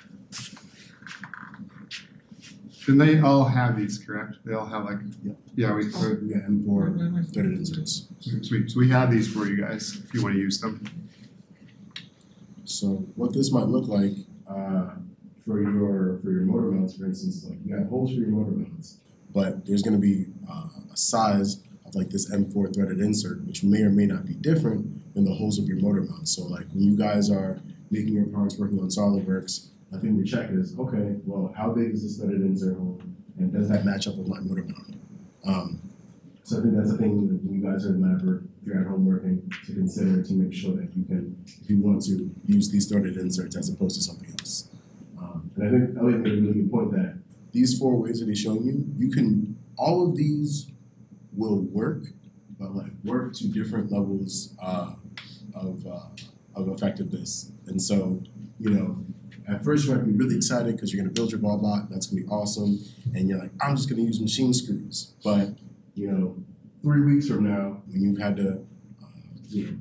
And they all have these, correct? They all have like, Yeah. yeah, we, so, got M four threaded inserts. sweet, so we have these for you guys, if you wanna use them. So what this might look like, uh, for your, for your motor mounts, for instance, like you have holes for your motor mounts. But there's gonna be, uh, a size of like this M four threaded insert, which may or may not be different than the holes of your motor mounts. So like when you guys are making your parts, working on SolidWorks, I think the check is, okay, well, how big is this threaded insert hole? And does that match up with my motor mount? Um, so I think that's a thing that you guys are in lab if you're at home working to consider to make sure that you can, if you want to, use these threaded inserts as opposed to something else. Um, And I think Elliot made a really good point that these four ways that he's showing you, you can, all of these will work, but like work to different levels uh of uh of effectiveness. And so, you know, at first you might be really excited because you're gonna build your ball bot, that's gonna be awesome. And you're like, I'm just gonna use machine screws. But, you know, three weeks from now, when you've had to, uh, you know,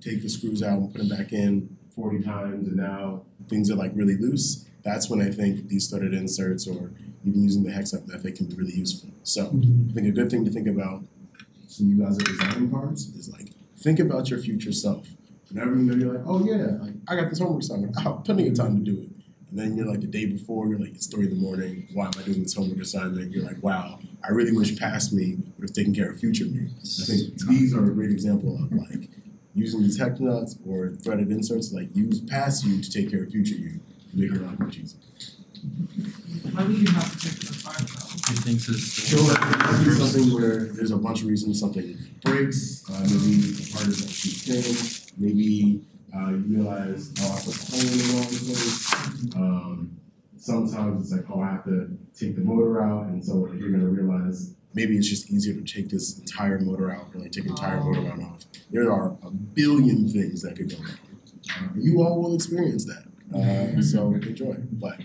take the screws out and put them back in forty times and now things are like really loose, that's when I think these threaded inserts or even using the hex nut method can be really useful. So I think a good thing to think about when you guys are designing parts is like think about your future self. Whenever you know you're like, oh yeah, like I got this homework assignment, I have plenty of time to do it. And then you're like the day before, you're like, it's three in the morning, why am I doing this homework assignment? You're like, wow, I really wish past me would have taken care of future me. I think these are a great example of like using these hex nuts or threaded inserts, like use past you to take care of future you, make your life much easier. Why do you have to take this apart though? He thinks So like, it might be something where there's a bunch of reasons something breaks, uh, maybe the part is like too thin, maybe uh, you realize, oh, I put the hole in the wrong place. Um, sometimes it's like, oh, I have to take the motor out, and so you're gonna realize maybe it's just easier to take this entire motor out, or like take the entire motor mount off. There are a billion things that could go wrong. Uh, you all will experience that. Uh, so enjoy. But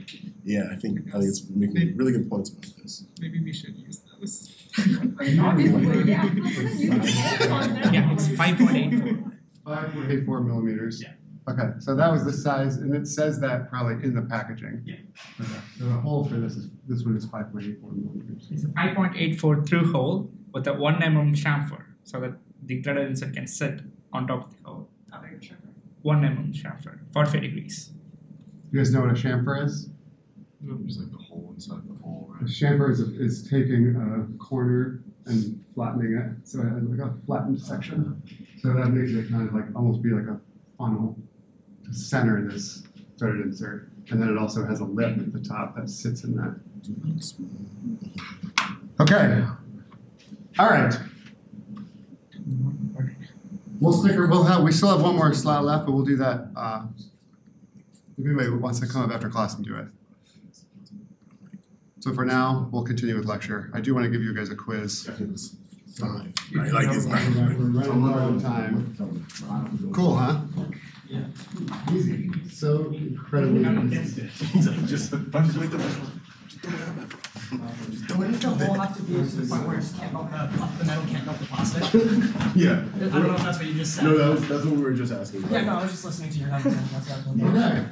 yeah, I think Elliot's making really good points about this. Maybe we should use those. Yeah, it's five point eight four. Five point eight four millimeters. Yeah. Okay, so that was the size, and it says that probably in the packaging. Yeah. Okay, so the hole for this is, this one is five point eight four millimeters. It's a five point eight four through hole with a one mm chamfer so that the threaded insert can sit on top of the hole. One mm chamfer, forty five degrees. You guys know what a chamfer is? Just like the hole inside the hole, A right? chamfer is, is taking a corner and flattening it, so it has like a flattened section. So that makes it kind of like, almost be like a funnel to center this threaded insert. And then it also has a lip at the top that sits in that. Okay. All right. We'll stick, we'll have, we still have one more slide left, but we'll do that, uh, if anybody wants to come up after class and do it. So for now, we'll continue with lecture. I do want to give you guys a quiz. It's five, right? Like it's not. We're running low on time. Cool, huh? Yeah. Easy. So incredibly easy. Just a bunch of The hole have to be to the point where it can't melt the, the metal can't melt the plastic. Yeah. I don't know if that's what you just said. No, that was, that's what we were just asking. about. Yeah, no, I was just listening to your conversation, that's what I was wondering. Okay.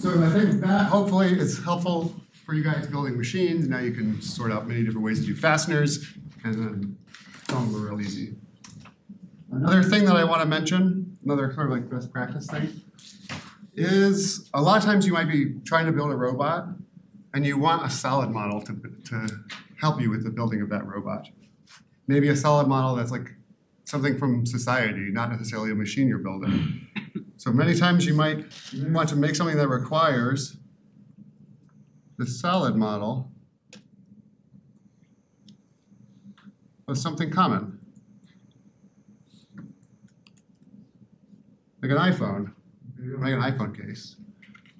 So I think that hopefully is helpful for you guys building machines. Now you can sort out many different ways to do fasteners and then some are real easy. Another thing that I want to mention, another sort of like best practice thing, is a lot of times you might be trying to build a robot and you want a solid model to, to help you with the building of that robot. Maybe a solid model that's like something from society, not necessarily a machine you're building. So many times you might want to make something that requires the solid model of something common. Like an iPhone, maybe make an iPhone case.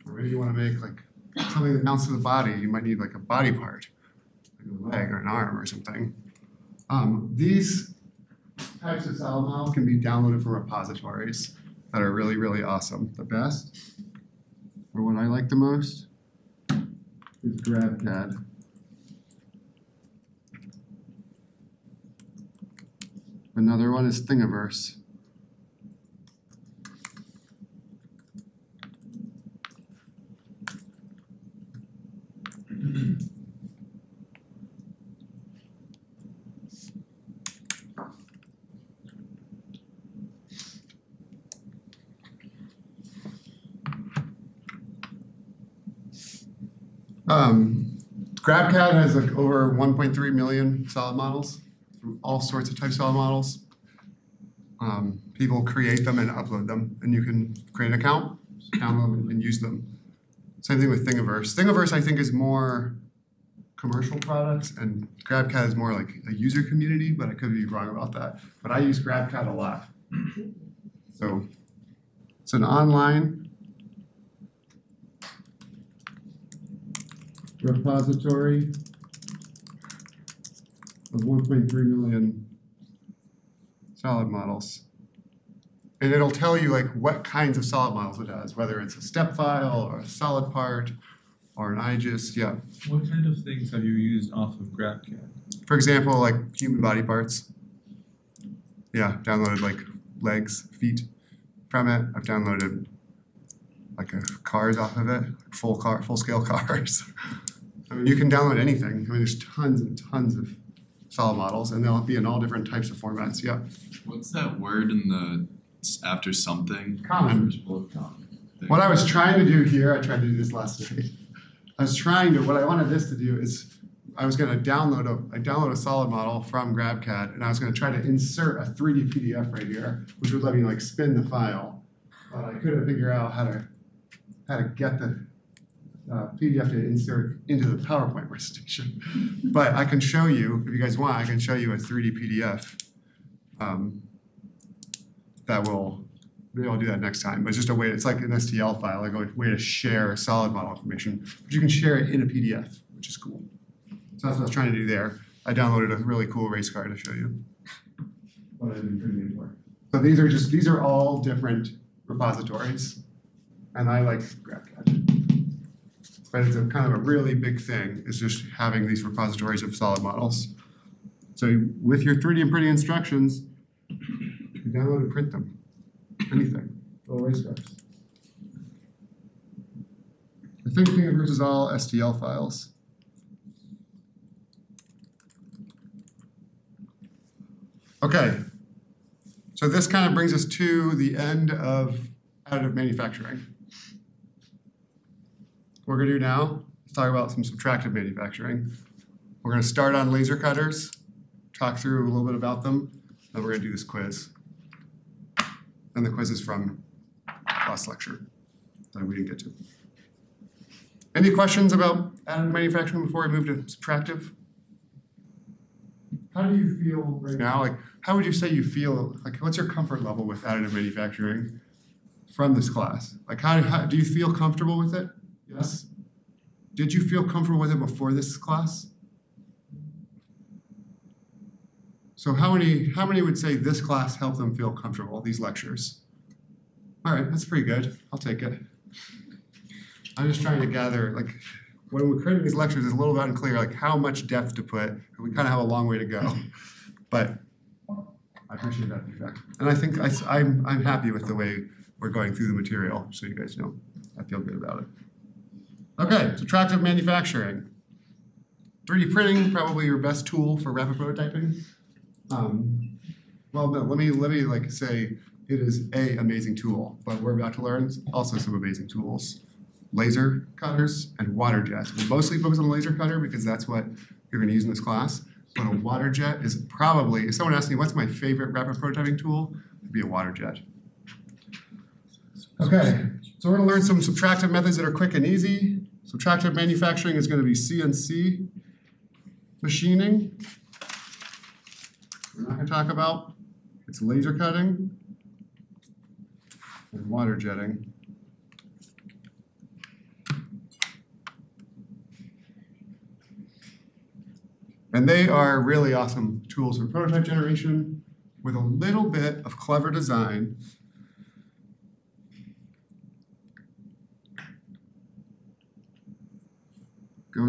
Or maybe you wanna make like something that mounts to the body, you might need like a body part, like a leg or an arm or something. Um, these types of solid models can be downloaded from repositories that are really, really awesome. The best, or what I like the most, is GrabCAD. Another one is Thingiverse. Um, GrabCAD has like over 1.3 million solid models from all sorts of types of solid models. Um, people create them and upload them, and you can create an account, download them, and use them. Same thing with Thingiverse. Thingiverse, I think, is more commercial products, and GrabCAD is more like a user community, but I could be wrong about that. But I use GrabCAD a lot. So it's an online repository of one point three million solid models. And it'll tell you like what kinds of solid models it has, whether it's a step file or a solid part or an IGES, yeah. What kind of things have you used off of GrabCAD? For example, like human body parts. Yeah, downloaded like legs, feet from it. I've downloaded like a cars off of it, full car, full scale cars. I mean, you can download anything. I mean, there's tons and tons of solid models, and they'll be in all different types of formats. Yeah, What's that word in the after something? common. What I was trying to do here, I tried to do this last night. I was trying to, what I wanted this to do is, I was gonna download a, I download a solid model from GrabCAD, and I was gonna try to insert a three D PDF right here, which would let me like spin the file. But I couldn't figure out how to, how to get the uh, PDF to insert into the PowerPoint presentation. But I can show you, if you guys want, I can show you a three D PDF. Um, that will Maybe I'll do that next time, but it's just a way, it's like an STL file, like a way to share solid model information, but you can share it in a PDF, which is cool. So that's what I was trying to do there. I downloaded a really cool race car to show you. What I've been in for. So these are just, these are all different repositories, and I like GrabCAD. But it's a kind of a really big thing, is just having these repositories of solid models. So with your three D and printing instructions, you download and print them anything, little race cars. I think Thingiverse is all STL files. Okay, so this kind of brings us to the end of additive manufacturing. What we're gonna do now is talk about some subtractive manufacturing. We're gonna start on laser cutters, talk through a little bit about them, then we're gonna do this quiz. And the quiz is from last lecture that we didn't get to. Any questions about additive manufacturing before we move to subtractive? How do you feel right now? Like, how would you say you feel? Like, what's your comfort level with additive manufacturing from this class? Like, how, how do you feel comfortable with it? Yes. Did you feel comfortable with it before this class? So how many how many would say this class helped them feel comfortable, these lectures? All right, that's pretty good. I'll take it. I'm just trying to gather like when we're creating these lectures, it's a little bit unclear like how much depth to put. We kind of have a long way to go. But I appreciate that feedback. And I think I, I'm I'm happy with the way we're going through the material, so you guys know. I feel good about it. Okay, subtractive manufacturing. 3D printing, probably your best tool for rapid prototyping. Um, well, no, let me let me like say it is a amazing tool, but we're about to learn also some amazing tools. Laser cutters and water jets. We'll mostly focus on a laser cutter because that's what you're gonna use in this class. But a water jet is probably, if someone asks me what's my favorite rapid prototyping tool, it'd be a water jet. Okay, so we're gonna learn some subtractive methods that are quick and easy. Subtractive manufacturing is gonna be CNC machining. We're not gonna talk about, it's laser cutting and water jetting. And they are really awesome tools for prototype generation with a little bit of clever design.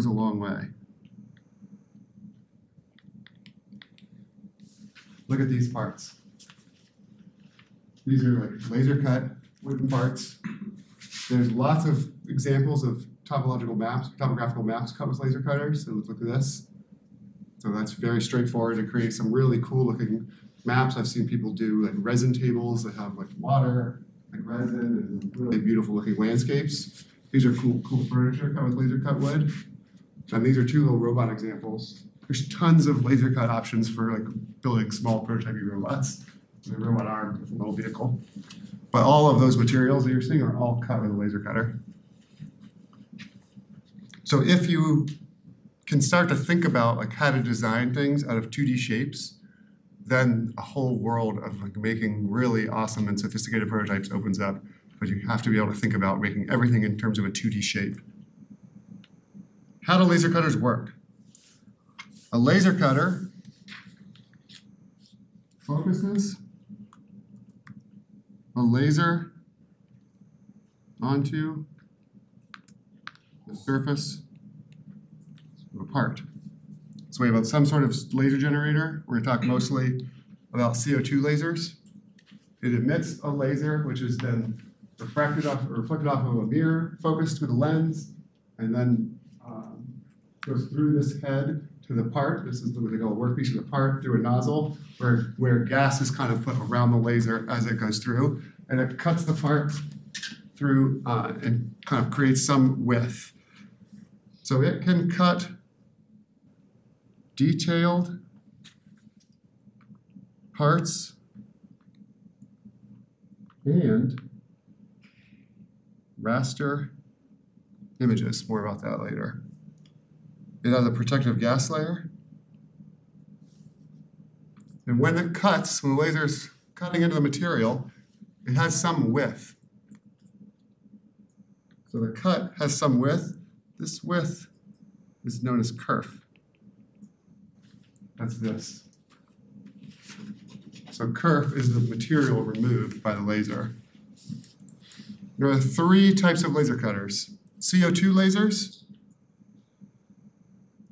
Goes a long way. Look at these parts. These are like laser cut wooden parts. There's lots of examples of topological maps, topographical maps cut with laser cutters. Let's look at this. So that's very straightforward to create some really cool looking maps. I've seen people do like resin tables that have like water, like resin, and really beautiful looking landscapes. These are cool, cool furniture cut with laser cut wood. And these are two little robot examples. There's tons of laser cut options for like building small prototyping robots. The robot arm with a little vehicle. But all of those materials that you're seeing are all cut with a laser cutter. So if you can start to think about like how to design things out of 2D shapes, then a whole world of like making really awesome and sophisticated prototypes opens up. But you have to be able to think about making everything in terms of a 2D shape. How do laser cutters work? A laser cutter focuses a laser onto the surface of a part. So we have some sort of laser generator. We're gonna talk mostly about CO2 lasers. It emits a laser, which is then refracted off, or reflected off of a mirror, focused through the lens, and then goes through this head to the part. This is the, what they call a workpiece of the part through a nozzle, where where gas is kind of put around the laser as it goes through, and it cuts the part through uh, and kind of creates some width. So it can cut detailed parts and raster images. More about that later. It has a protective gas layer. And when it cuts, when the laser is cutting into the material, it has some width. So the cut has some width. This width is known as kerf. That's this. So kerf is the material removed by the laser. There are three types of laser cutters. CO2 lasers.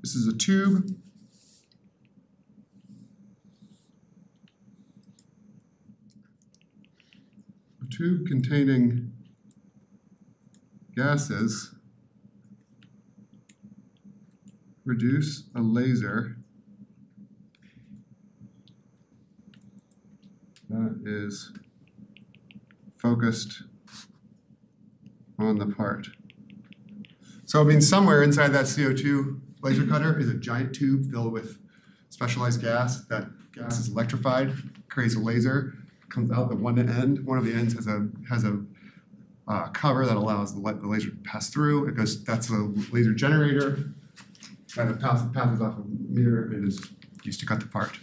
This is a tube. A tube containing gases produce a laser that is focused on the part. So I mean, somewhere inside that CO2 laser cutter is a giant tube filled with specialized gas. That gas is electrified, creates a laser, comes out the one end. One of the ends has a has a uh, cover that allows the, the laser to pass through. It goes. That's a laser generator. That it passes, passes off a mirror and is used to cut the part.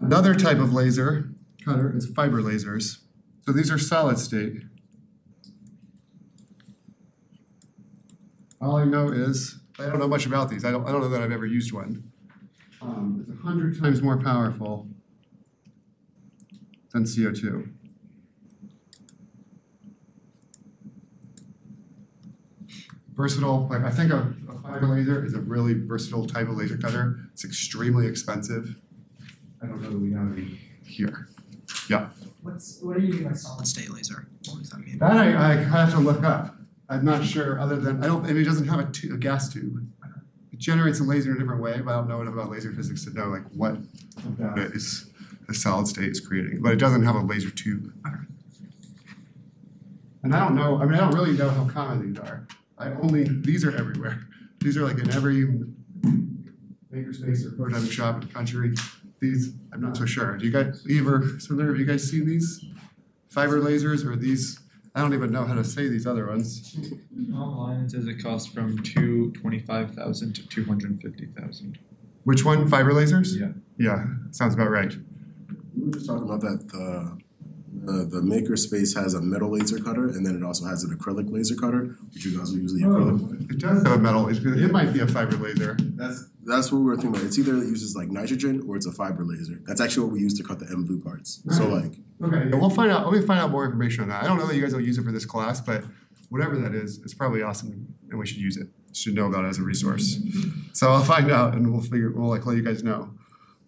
Another type of laser cutter is fiber lasers. So these are solid state. All I know is, I don't know much about these, I don't, I don't know that I've ever used one. Um, it's a hundred times more powerful than CO2. Versatile, like I think a, a fiber laser is a really versatile type of laser cutter. It's extremely expensive. I don't know that we have any here. Yeah. What's what do you mean by solid state laser? What does that mean? That I, I have to look up. I'm not sure, other than, I don't, I mean, it doesn't have a tu- a gas tube. It generates a laser in a different way, but I don't know enough about laser physics to know like what it is a solid state is creating, but it doesn't have a laser tube. And I don't know, I mean, I don't really know how common these are. I only, these are everywhere. These are like in every makerspace or prototyping shop in the country. These, I'm not so sure. Do you guys, ever, so there, have you guys seen these fiber lasers or these? I don't even know how to say these other ones. Online it says it costs from two twenty-five thousand to two hundred and fifty thousand. Which one? Fiber lasers? Yeah. Yeah, sounds about right. We were just talking about that the the the makerspace has a metal laser cutter and then it also has an acrylic laser cutter, which you guys will use the oh, acrylic one. It does have a metal, it it might be a fiber laser. That's that's what we were thinking about. It's either it uses like nitrogen or it's a fiber laser. That's actually what we use to cut the M blue parts. So like Okay, yeah, we'll find out, let me find out more information on that. I don't know that you guys will use it for this class, but whatever that is, it's probably awesome and we should use it. Should know about it as a resource. So I'll find out and we'll figure, we'll like let you guys know.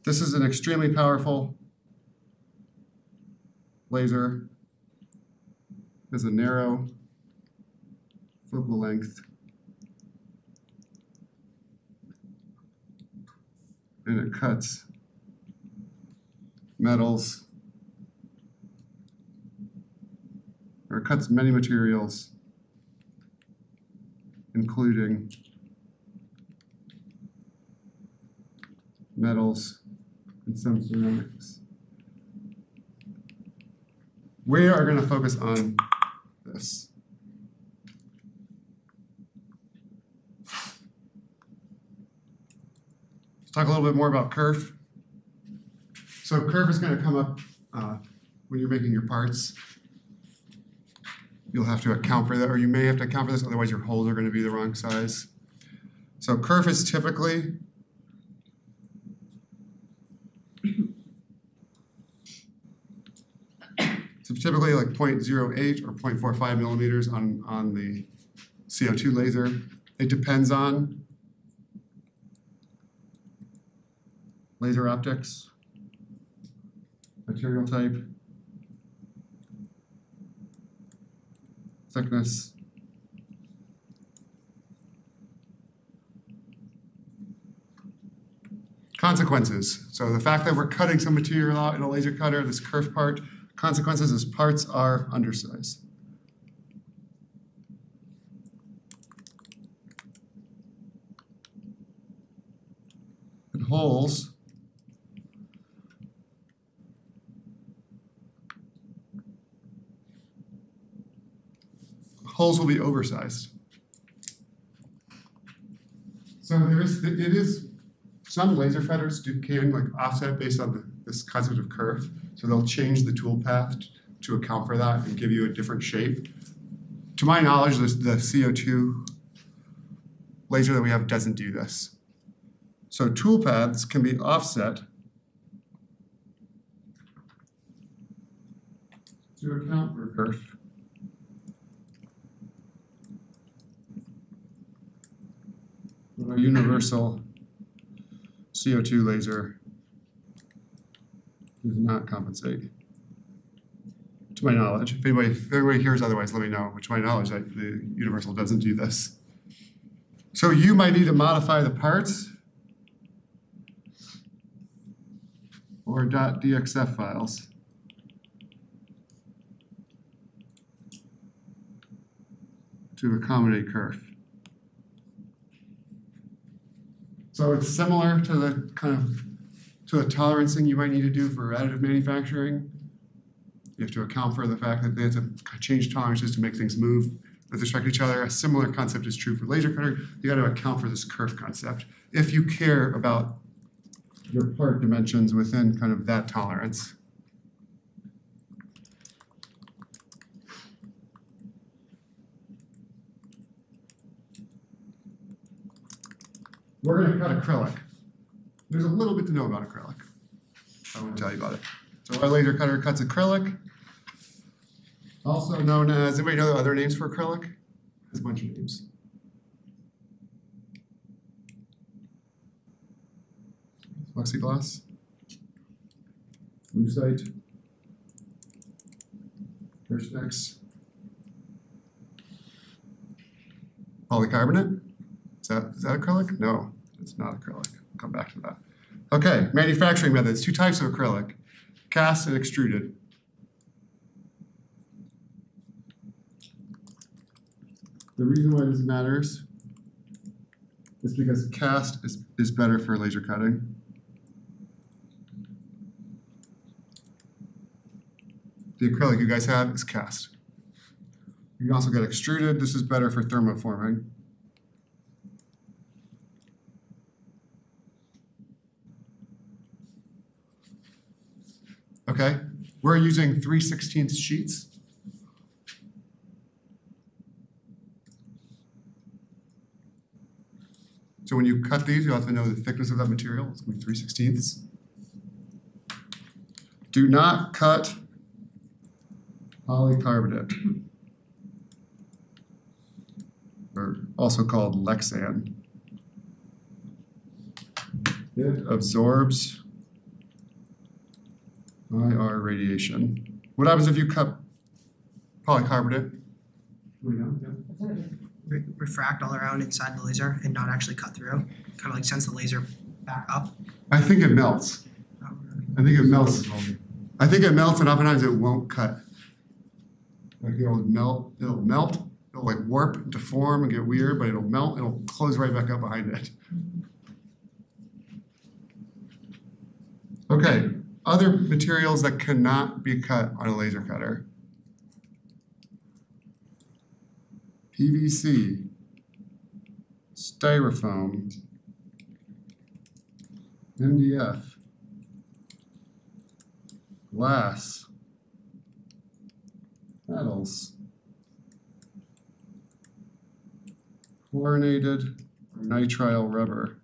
This is an extremely powerful laser. Has a narrow focal length. And it cuts metals or cuts many materials, including metals and some ceramics. We are going to focus on this. Let's talk a little bit more about kerf. So kerf is going to come up uh, when you're making your parts. You'll have to account for that, or you may have to account for this, otherwise your holes are gonna be the wrong size. So kerf is typically typically like 0.08 or 0.45 millimeters on on the CO two laser. It depends on laser optics, material type, thickness. Consequences. So the fact that we're cutting some material out in a laser cutter, this kerf part, consequences is parts are undersized. And holes holes will be oversized. So there is, it is, some laser cutters do can like offset based on the, this concept of kerf. So they'll change the tool path to account for that and give you a different shape. To my knowledge, the, the CO2 laser that we have doesn't do this. So tool paths can be offset to account for kerf. A universal CO2 laser does not compensate. To my knowledge, if anybody, if anybody hears otherwise, let me know, but to my knowledge, the universal doesn't do this. So you might need to modify the parts or .dxf files. to accommodate kerf. So it's similar to the kind of to the tolerancing you might need to do for additive manufacturing. You have to account for the fact that they have to change tolerances to make things move with respect to each other. A similar concept is true for laser cutter. You got to account for this kerf concept if you care about your part dimensions within kind of that tolerance. We're gonna cut acrylic. There's a little bit to know about acrylic. I want to tell you about it. So our laser cutter cuts acrylic. Also known as, anybody know the other names for acrylic? There's a bunch of names. Plexiglass. Lucite. Perspex. Polycarbonate. Is that, is that acrylic? No, it's not acrylic. I'll come back to that. Okay, manufacturing methods, two types of acrylic, cast and extruded. The reason why this matters is because cast is, is better for laser cutting. The acrylic you guys have is cast. You can also get extruded, this is better for thermoforming. Okay, we're using 3 16th sheets. So when you cut these, you have to know the thickness of that material, it's gonna be 3 16ths. Do not cut polycarbonate. Or also called Lexan. It absorbs IR radiation. What happens if you cut polycarbonate? We know, yeah. Re- refract all around inside the laser and not actually cut through, kind of like sends the laser back up. I think it melts. Um, I think it melts. I think it melts and oftentimes it won't cut. Like it'll melt, it'll melt, it'll like warp, deform and get weird, but it'll melt, and it'll close right back up behind it. Okay, other materials that cannot be cut on a laser cutter. PVC, styrofoam, MDF, glass, metals, chlorinated nitrile rubber.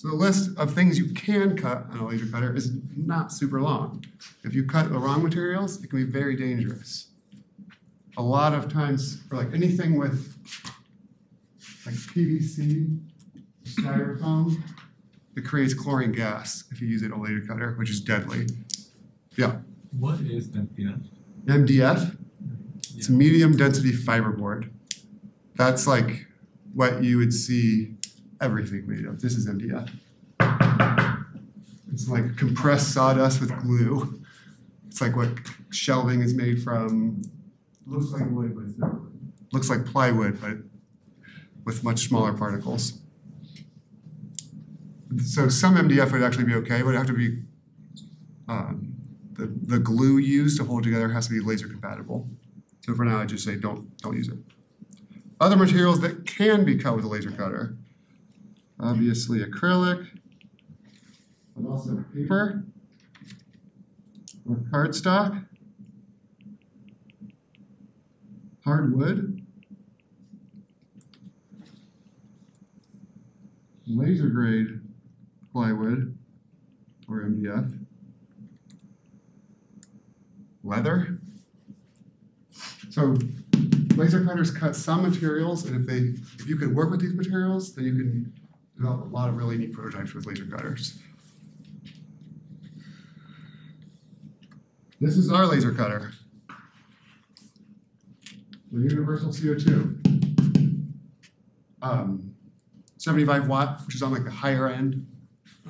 So the list of things you can cut on a laser cutter is not super long. If you cut the wrong materials, it can be very dangerous. A lot of times, for like anything with like PVC, styrofoam, it creates chlorine gas if you use it on a laser cutter, which is deadly. Yeah. What is MDF? MDF, it's medium density fiberboard. That's like what you would see everything made of. This is MDF. It's like compressed sawdust with glue. It's like what shelving is made from. Looks like wood, but it's not wood. Looks like plywood, but with much smaller particles. So some MDF would actually be okay, but it'd have to be um the the glue used to hold together has to be laser compatible. So for now, I just say don't don't use it. Other materials that can be cut with a laser cutter. Obviously acrylic, but also paper or cardstock, hardwood, laser grade plywood or MDF, leather. So laser cutters cut some materials and if they, if you can work with these materials, then you can develop a lot of really neat prototypes with laser cutters. This is our laser cutter. The universal CO2. Um, seventy-five watt, which is on like the higher end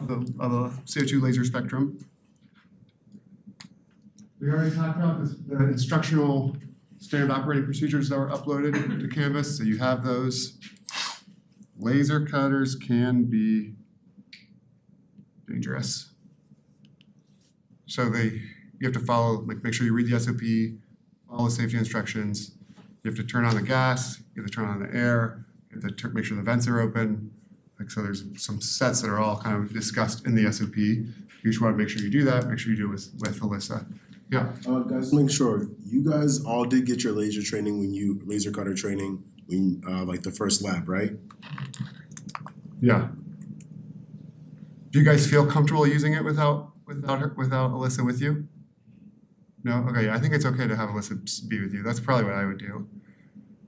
of the, of the CO2 laser spectrum. We already talked about this, the instructional standard operating procedures that were uploaded to Canvas, so you have those. Laser cutters can be dangerous. So they, you have to follow, like, make sure you read the SOP, follow the safety instructions. You have to turn on the gas, you have to turn on the air, you have to make sure the vents are open. Like, so there's some sets that are all kind of discussed in the SOP. You just wanna make sure you do that, make sure you do it with, with Alyssa. Uh, guys, make sure, you guys all did get your laser training when you, laser cutter training, when, uh, like the first lab, right? Yeah. Do you guys feel comfortable using it without without her without Alyssa with you? No? Okay, yeah, I think it's okay to have Alyssa be with you. That's probably what I would do.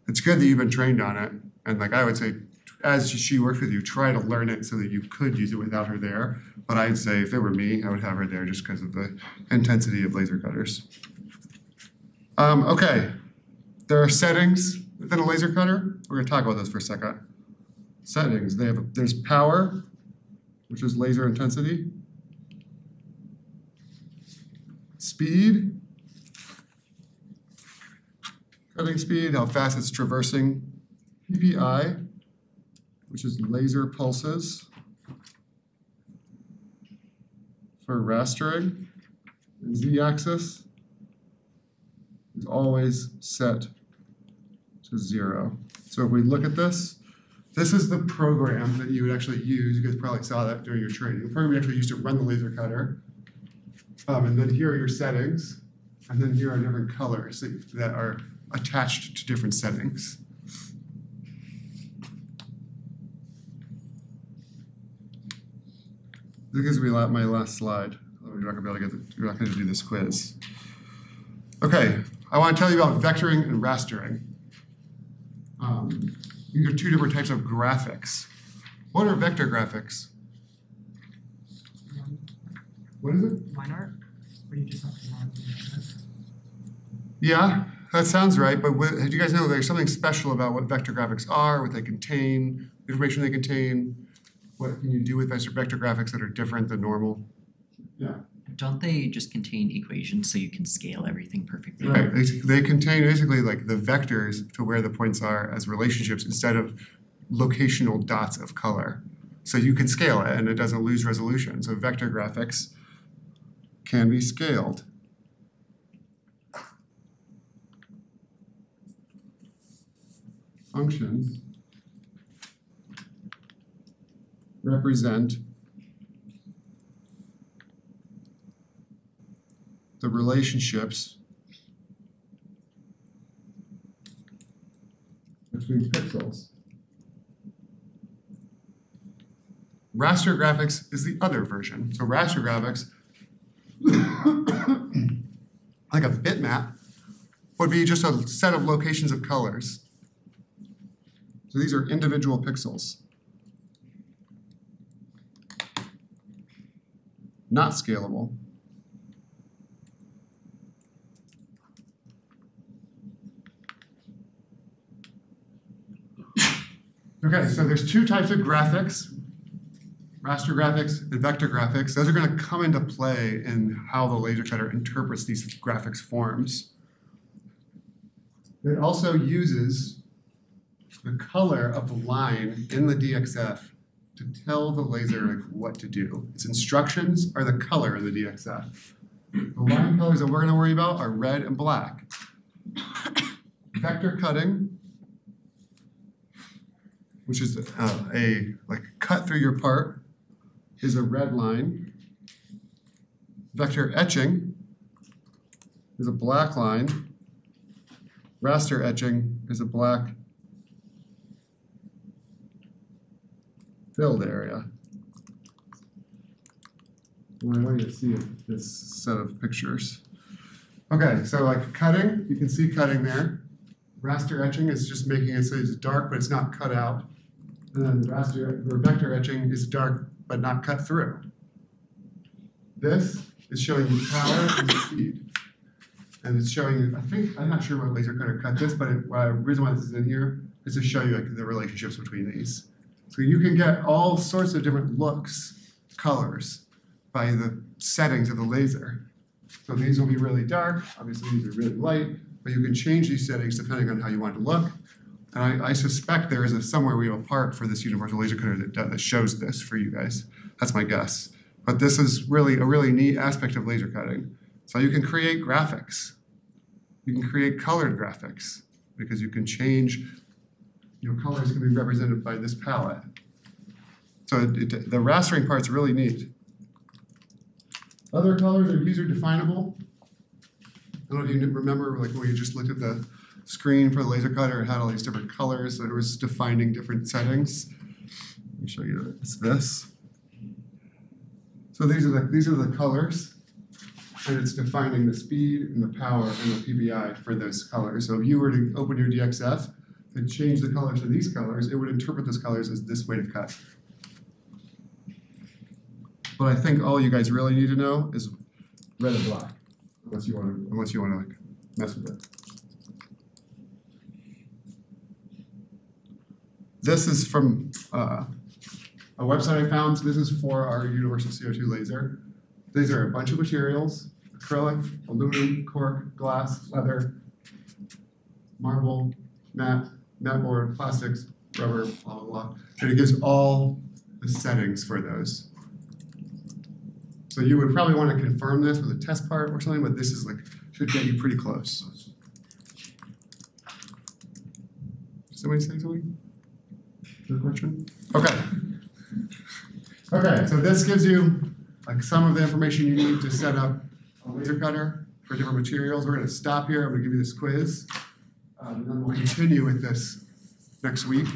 It's good that you've been trained on it, and like I would say, as she works with you, try to learn it so that you could use it without her there. But I'd say if it were me, I would have her there just because of the intensity of laser cutters. Um, okay, there are settings within a laser cutter. We're gonna talk about those for a second settings. They have, there's power, which is laser intensity. Speed. Cutting speed, how fast it's traversing. PPI, which is laser pulses. For rastering. Z-axis is always set zero. So if we look at this, this is the program that you would actually use, you guys probably saw that during your training, the program you actually use to run the laser cutter. Um, and then here are your settings, and then here are different colors that, are attached to different settings. This gives me la- my last slide, you're not gonna be able to get, the- you're not gonna do this quiz. Okay, I wanna tell you about vectoring and rastering. Um, these are two different types of graphics. What are vector graphics? What is it? Line art? Or you just have to Yeah, that sounds right, but what, do you guys know there's something special about what vector graphics are, what they contain, the information they contain? What can you do with vector vector graphics that are different than normal? Don't they just contain equations so you can scale everything perfectly? Right, they, they contain basically like the vectors to where the points are as relationships instead of locational dots of color. So you can scale it and it doesn't lose resolution, so vector graphics can be scaled. Functions represent the relationships between pixels. Raster graphics is the other version. So raster graphics, like a bitmap, would be just a set of locations of colors. So these are individual pixels. Not scalable. Okay, so there's two types of graphics, raster graphics and vector graphics. Those are gonna come into play in how the laser cutter interprets these graphics forms. It also uses the color of the line in the DXF to tell the laser like what to do. Its instructions are the color of the DXF. The line colors that we're gonna worry about are red and black. Vector cutting, which is uh, a like cut through your part, is a red line. Vector etching is a black line. Raster etching is a black filled area. Well, I want you to see this set of pictures. Okay, so like cutting, you can see cutting there. Raster etching is just making it so it's dark, but it's not cut out. And then the vector etching is dark, but not cut through. This is showing you power and speed. And it's showing you, I think, I'm not sure what laser cutter cut this, but the reason why this is in here is to show you like the relationships between these. So you can get all sorts of different looks, colors, by the settings of the laser. So these will be really dark, obviously these are really light, but you can change these settings depending on how you want to look. And I, I suspect there is a somewhere we have a part for this universal laser cutter that, does- that shows this for you guys. That's my guess. But this is really a really neat aspect of laser cutting. So you can create graphics. You can create colored graphics because you can change, you know, colors can be represented by this palette. So it, it- the rastering part's really neat. Other colors are user definable. I don't know if you remember, like when you just looked at the screen for the laser cutter, it had all these different colors, so it was defining different settings. Let me show you it's this. So these are the these are the colors, and it's defining the speed and the power and the PPI for those colors. So if you were to open your DXF and change the colors to these colors, it would interpret those colors as this way to cut. But I think all you guys really need to know is red and black, unless you wanna unless you wanna like mess with it. This is from uh, a website I found. This is for our universal CO2 laser. These are a bunch of materials: acrylic, aluminum, cork, glass, leather, marble, matte, matte board, plastics, rubber, blah blah blah. And it gives all the settings for those. So you would probably want to confirm this with a test part or something, but this is like should get you pretty close. Somebody say something? Good question? Okay. Okay, so this gives you like some of the information you need to set up a laser cutter for different materials. We're gonna stop here, I'm gonna give you this quiz. Um, and then we'll continue with this next week.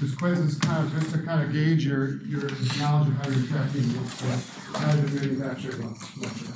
This quiz is kind of just to kind of gauge your, your knowledge of how you're tracking with the additive manufacturing lecture.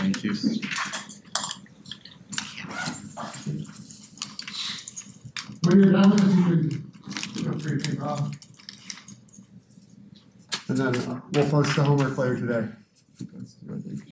Thank you. When you're done with this, you can feel free to take off. And then uh, we'll post the homework later today.